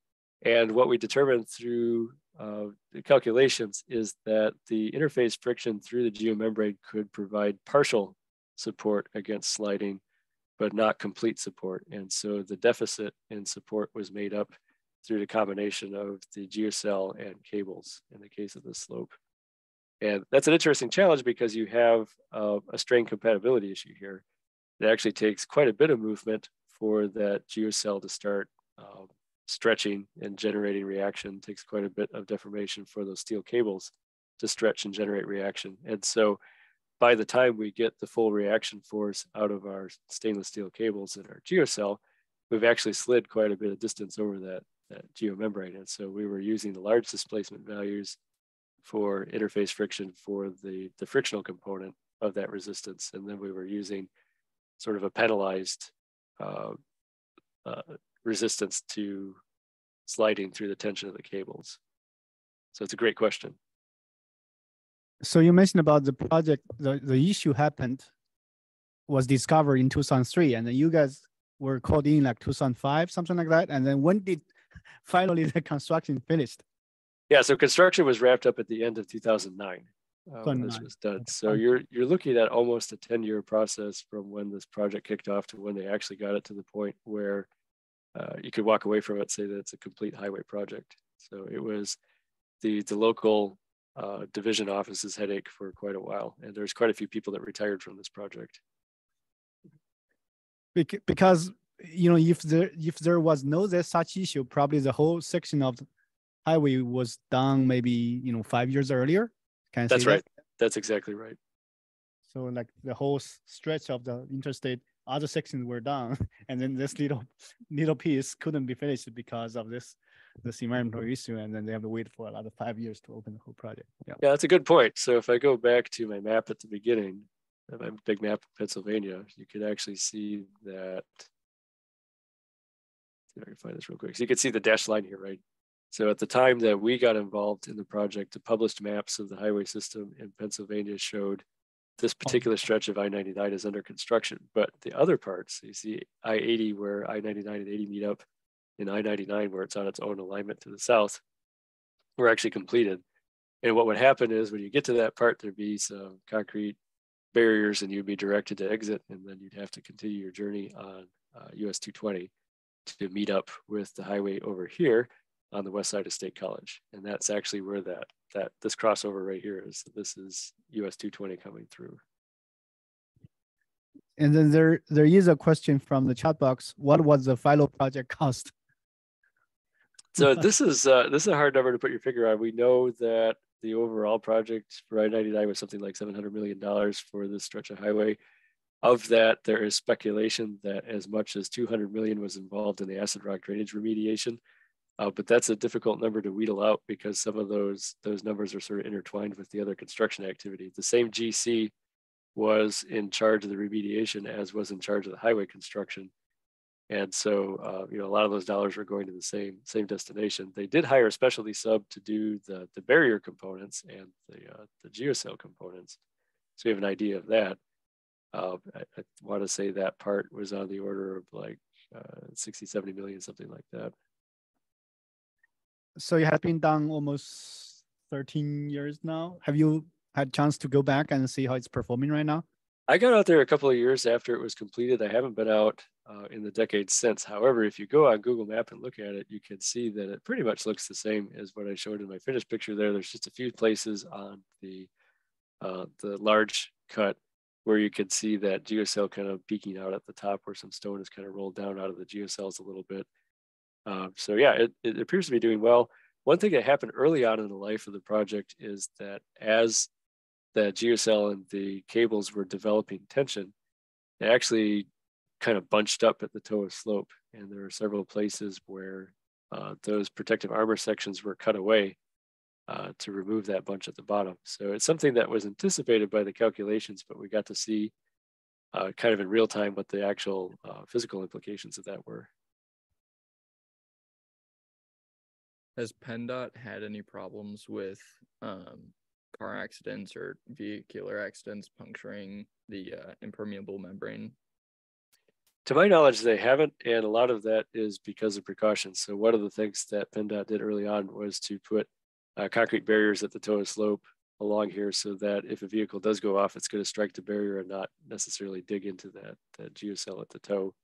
And what we determined through uh, the calculations is that the interface friction through the geomembrane could provide partial support against sliding, but not complete support. And so the deficit in support was made up through the combination of the geocell and cables in the case of the slope. And that's an interesting challenge because you have uh, a strain compatibility issue here. It actually takes quite a bit of movement for that geocell to start um, stretching and generating reaction. It takes quite a bit of deformation for those steel cables to stretch and generate reaction. And so by the time we get the full reaction force out of our stainless steel cables in our geocell, we've actually slid quite a bit of distance over that that geomembrane. And so we were using the large displacement values for interface friction for the, the frictional component of that resistance. And then we were using sort of a penalized uh, uh, resistance to sliding through the tension of the cables. So it's a great question. So you mentioned about the project, the, the issue happened, was discovered in 2003, and then you guys were called in like 2005, something like that. And then when did [laughs] finally the construction finished. Yeah, so construction was wrapped up at the end of 2009 uh, when this was done. So you're you're looking at almost a 10 year process from when this project kicked off to when they actually got it to the point where uh, you could walk away from it, say that it's a complete highway project. So it was the the local uh, division office's headache for quite a while, and there's quite a few people that retired from this project. Because you know, if there if there was no such issue, probably the whole section of the highway was done maybe you know five years earlier. Can I That's right. That? That's exactly right. So like the whole stretch of the interstate, other sections were done, [laughs] and then this little little piece couldn't be finished because of this this environmental issue, and then they have to wait for another five years to open the whole project. Yeah, yeah, that's a good point. So if I go back to my map at the beginning, my big map of Pennsylvania, you could actually see that see if I can find this real quick. So you can see the dashed line here, right? So at the time that we got involved in the project, the published maps of the highway system in Pennsylvania showed this particular stretch of I-99 is under construction. But the other parts, you see I-80 where I-99 and 80 meet up, in I-99 where it's on its own alignment to the south, were actually completed. And what would happen is when you get to that part, there'd be some concrete barriers and you'd be directed to exit and then you'd have to continue your journey on uh, US 220 to meet up with the highway over here on the west side of State College. And that's actually where that, that this crossover right here is. This is US 220 coming through. And then there, there is a question from the chat box. What was the final project cost? So [laughs] this is uh, this is a hard number to put your finger on. We know that the overall project for I-99 was something like $700 million for this stretch of highway. Of that, there is speculation that as much as 200 million was involved in the acid rock drainage remediation. Uh, but that's a difficult number to wheedle out because some of those those numbers are sort of intertwined with the other construction activity. The same GC was in charge of the remediation as was in charge of the highway construction. And so, uh, you know, a lot of those dollars were going to the same same destination. They did hire a specialty sub to do the, the barrier components and the, uh, the geocell components. So we have an idea of that. Uh, I, I want to say that part was on the order of like uh, 60, 70 million, something like that. So it has been done almost 13 years now. Have you had chance to go back and see how it's performing right now? I got out there a couple of years after it was completed. I haven't been out uh, in the decades since. However, if you go on Google Map and look at it, you can see that it pretty much looks the same as what I showed in my finished picture there. There's just a few places on the uh, the large cut where you can see that geocell kind of peeking out at the top where some stone is kind of rolled down out of the geocells a little bit. Um, so yeah, it, it appears to be doing well. One thing that happened early on in the life of the project is that as the geocell and the cables were developing tension, they actually kind of bunched up at the toe of slope. And there are several places where uh, those protective armor sections were cut away uh, to remove that bunch at the bottom. So it's something that was anticipated by the calculations, but we got to see uh, kind of in real time what the actual uh, physical implications of that were. Has PennDOT had any problems with um, car accidents or vehicular accidents puncturing the uh, impermeable membrane? To my knowledge, they haven't, and a lot of that is because of precautions. So one of the things that PennDOT did early on was to put uh, concrete barriers at the toe of slope along here so that if a vehicle does go off, it's going to strike the barrier and not necessarily dig into that, that geocell at the toe.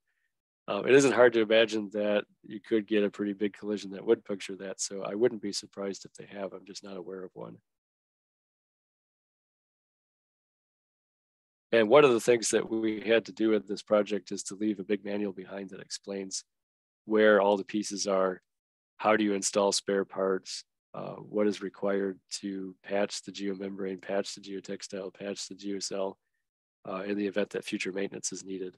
Um, it isn't hard to imagine that you could get a pretty big collision that would puncture that. So I wouldn't be surprised if they have. I'm just not aware of one. And one of the things that we had to do with this project is to leave a big manual behind that explains where all the pieces are, how do you install spare parts, uh, what is required to patch the geomembrane, patch the geotextile, patch the geocell uh, in the event that future maintenance is needed.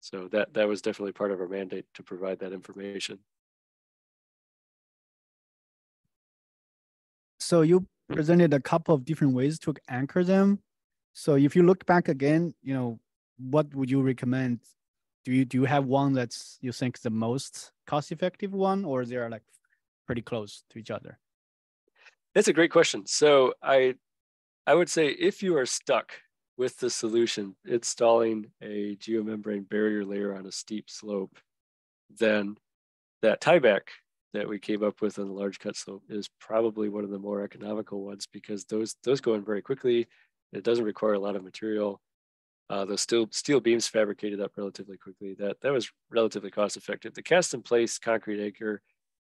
So that, that was definitely part of our mandate to provide that information. So you presented a couple of different ways to anchor them. So if you look back again, you know, what would you recommend? Do you do you have one that's you think the most cost effective one, or they are like pretty close to each other? That's a great question. So I I would say if you are stuck with the solution installing a geomembrane barrier layer on a steep slope, then that tieback that we came up with on the large cut slope is probably one of the more economical ones because those those go in very quickly. It doesn't require a lot of material. Uh, the steel steel beams fabricated up relatively quickly. That that was relatively cost effective. The cast in place concrete anchor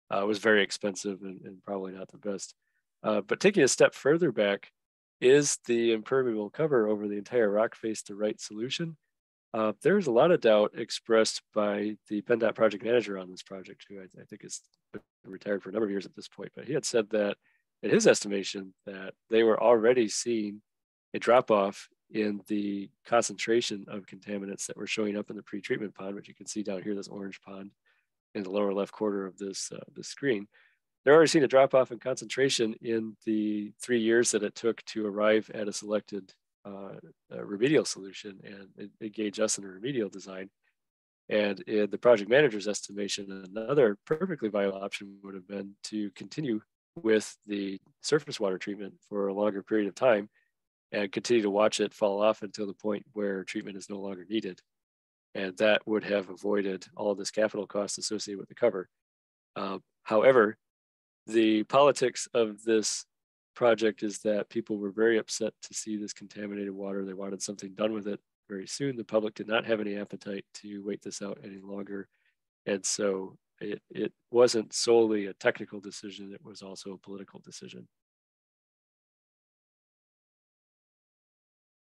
uh, was very expensive and, and, probably not the best. Uh, but taking a step further back, is the impermeable cover over the entire rock face the right solution? Uh, there's a lot of doubt expressed by the PennDOT project manager on this project, who I, I think is retired for a number of years at this point. But he had said that, in his estimation, that they were already seeing a drop off in the concentration of contaminants that were showing up in the pre-treatment pond, which you can see down here, this orange pond in the lower left corner of this, uh, screen. They're already seeing a drop off in concentration in the three years that it took to arrive at a selected uh, a remedial solution and engage us in a remedial design. And in the project manager's estimation, another perfectly viable option would have been to continue with the surface water treatment for a longer period of time and continue to watch it fall off until the point where treatment is no longer needed. And that would have avoided all this capital cost associated with the cover. Uh, however, the politics of this project is that people were very upset to see this contaminated water. They wanted something done with it very soon. The public did not have any appetite to wait this out any longer. And so it, it wasn't solely a technical decision, it was also a political decision.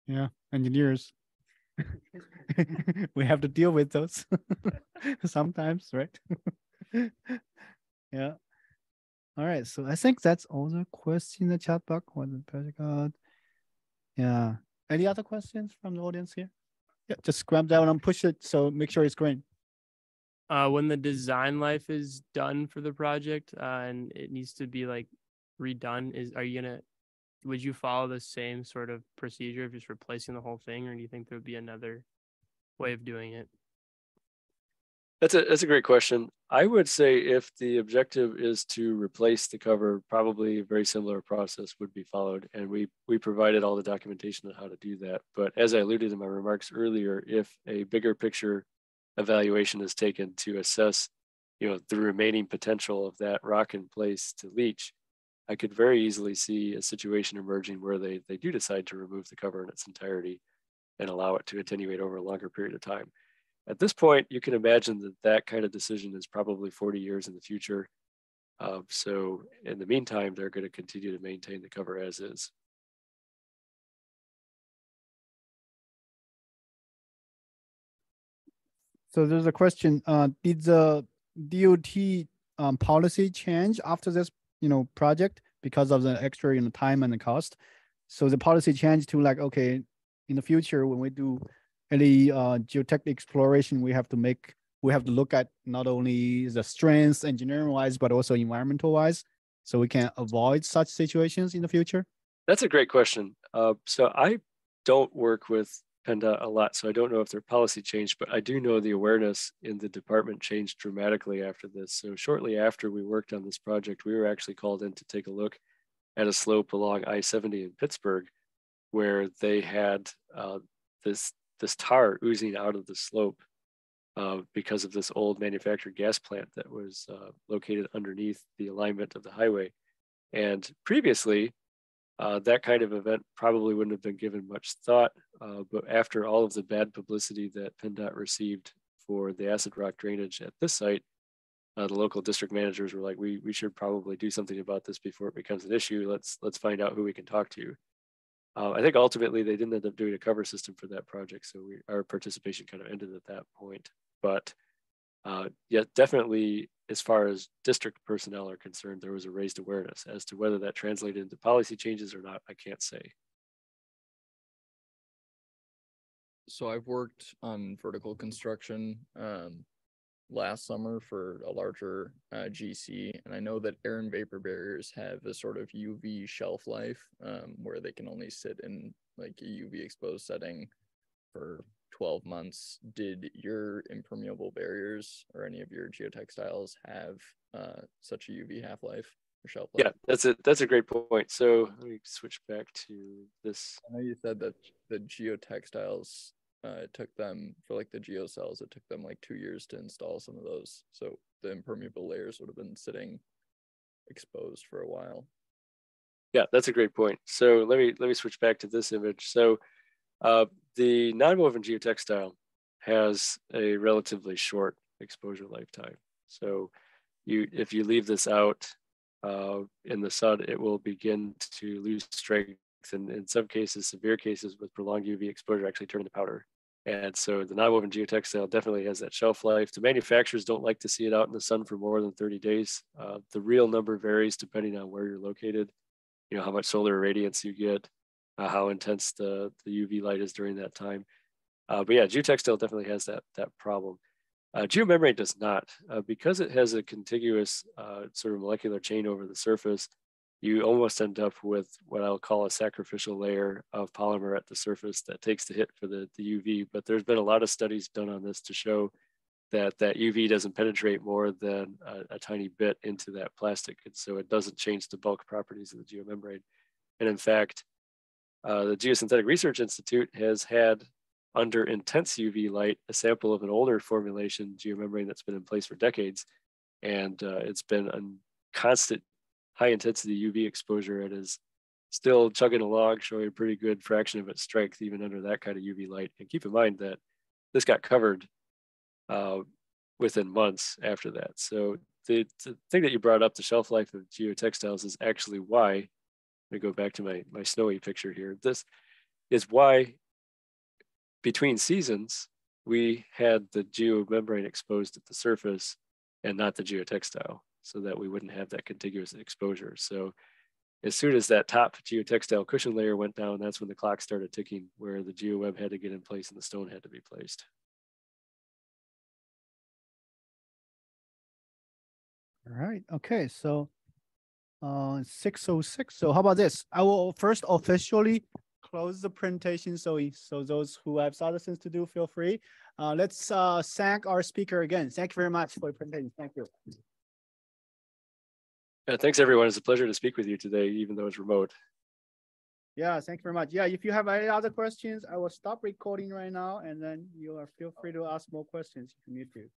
Yeah, engineers. [laughs] [laughs] we have to deal with those [laughs] sometimes, right? yeah. All right. So I think that's all the questions in the chat box. What the project got. Yeah. Any other questions from the audience here? Yeah, just grab that one and push it. So make sure it's green. uh, when the design life is done for the project uh, and it needs to be like redone, is are you gonna would you follow the same sort of procedure of just replacing the whole thing, or do you think there would be another way of doing it? That's a that's a great question. I would say if the objective is to replace the cover, probably a very similar process would be followed, and we we provided all the documentation on how to do that. But as I alluded in my remarks earlier, if a bigger picture evaluation is taken to assess, you know, the remaining potential of that rock in place to leach, I could very easily see a situation emerging where they they do decide to remove the cover in its entirety and allow it to attenuate over a longer period of time. At this point, you can imagine that that kind of decision is probably 40 years in the future. Uh, so in the meantime, they're going to continue to maintain the cover as is. So there's a question, uh, did the DOT um, policy change after this, you know, project because of the extra, you know, time and the cost? So the policy changed to like, okay, in the future, when we do any uh, geotech exploration, we have to make, we have to look at not only the strengths engineering wise, but also environmental wise, so we can avoid such situations in the future? That's a great question. Uh, so I don't work with PennDOT a lot, so I don't know if their policy changed, but I do know the awareness in the department changed dramatically after this. So shortly after we worked on this project, we were actually called in to take a look at a slope along I-70 in Pittsburgh, where they had uh, this this tar oozing out of the slope uh, because of this old manufactured gas plant that was uh, located underneath the alignment of the highway. And previously, uh, that kind of event probably wouldn't have been given much thought. Uh, but after all of the bad publicity that PennDOT received for the acid rock drainage at this site, uh, the local district managers were like, "We we should probably do something about this before it becomes an issue. Let's let's find out who we can talk to." Uh, I think ultimately they didn't end up doing a cover system for that project, so we, our participation kind of ended at that point. But uh, yeah, definitely as far as district personnel are concerned, there was a raised awareness as to whether that translated into policy changes or not. I can't say. So I've worked on vertical construction um, last summer for a larger uh, GC, and I know that air and vapor barriers have a sort of UV shelf life um, where they can only sit in like a UV exposed setting for 12 months, did your impermeable barriers or any of your geotextiles have uh, such a UV half life or shelf life? Yeah, that's a that's a great point. So let me switch back to this. I know you said that the geotextiles uh, it took them for like the geocells, it took them like two years to install some of those. So the impermeable layers would have been sitting exposed for a while. Yeah, that's a great point. So let me let me switch back to this image. So uh, the non-woven geotextile has a relatively short exposure lifetime. So you, if you leave this out uh, in the sun, it will begin to lose strength and in some cases, severe cases with prolonged UV exposure actually turn into powder. And so the non-woven geotextile definitely has that shelf life. The manufacturers don't like to see it out in the sun for more than 30 days. Uh, the real number varies depending on where you're located, you know, how much solar radiance you get, uh, how intense the, the UV light is during that time. Uh, but yeah, geotextile definitely has that, that problem. Uh, geomembrane does not. Uh, because it has a contiguous uh, sort of molecular chain over the surface, you almost end up with what I'll call a sacrificial layer of polymer at the surface that takes the hit for the, the UV. But there's been a lot of studies done on this to show that that UV doesn't penetrate more than a, a tiny bit into that plastic. And so it doesn't change the bulk properties of the geomembrane. And in fact, uh, the Geosynthetic Research Institute has had under intense UV light a sample of an older formulation geomembrane that's been in place for decades. And uh, it's been a constant high intensity UV exposure. It is still chugging along, showing a pretty good fraction of its strength, even under that kind of UV light. And keep in mind that this got covered uh, within months after that. So the, the thing that you brought up, the shelf life of geotextiles, is actually why me go back to my, my snowy picture here. This is why between seasons, we had the geomembrane exposed at the surface and not the geotextile so that we wouldn't have that contiguous exposure. So as soon as that top geotextile cushion layer went down, that's when the clock started ticking where the geoweb had to get in place and the stone had to be placed. All right. Okay. So uh 606. So how about this? I will first officially close the presentation. So so those who have other things to do, feel free. Uh let's uh thank our speaker again. Thank you very much for your presentation. Thank you. Yeah, thanks everyone. It's a pleasure to speak with you today, even though it's remote. Yeah, thank you very much. Yeah, if you have any other questions, I will stop recording right now and then you are feel free to ask more questions if you need to.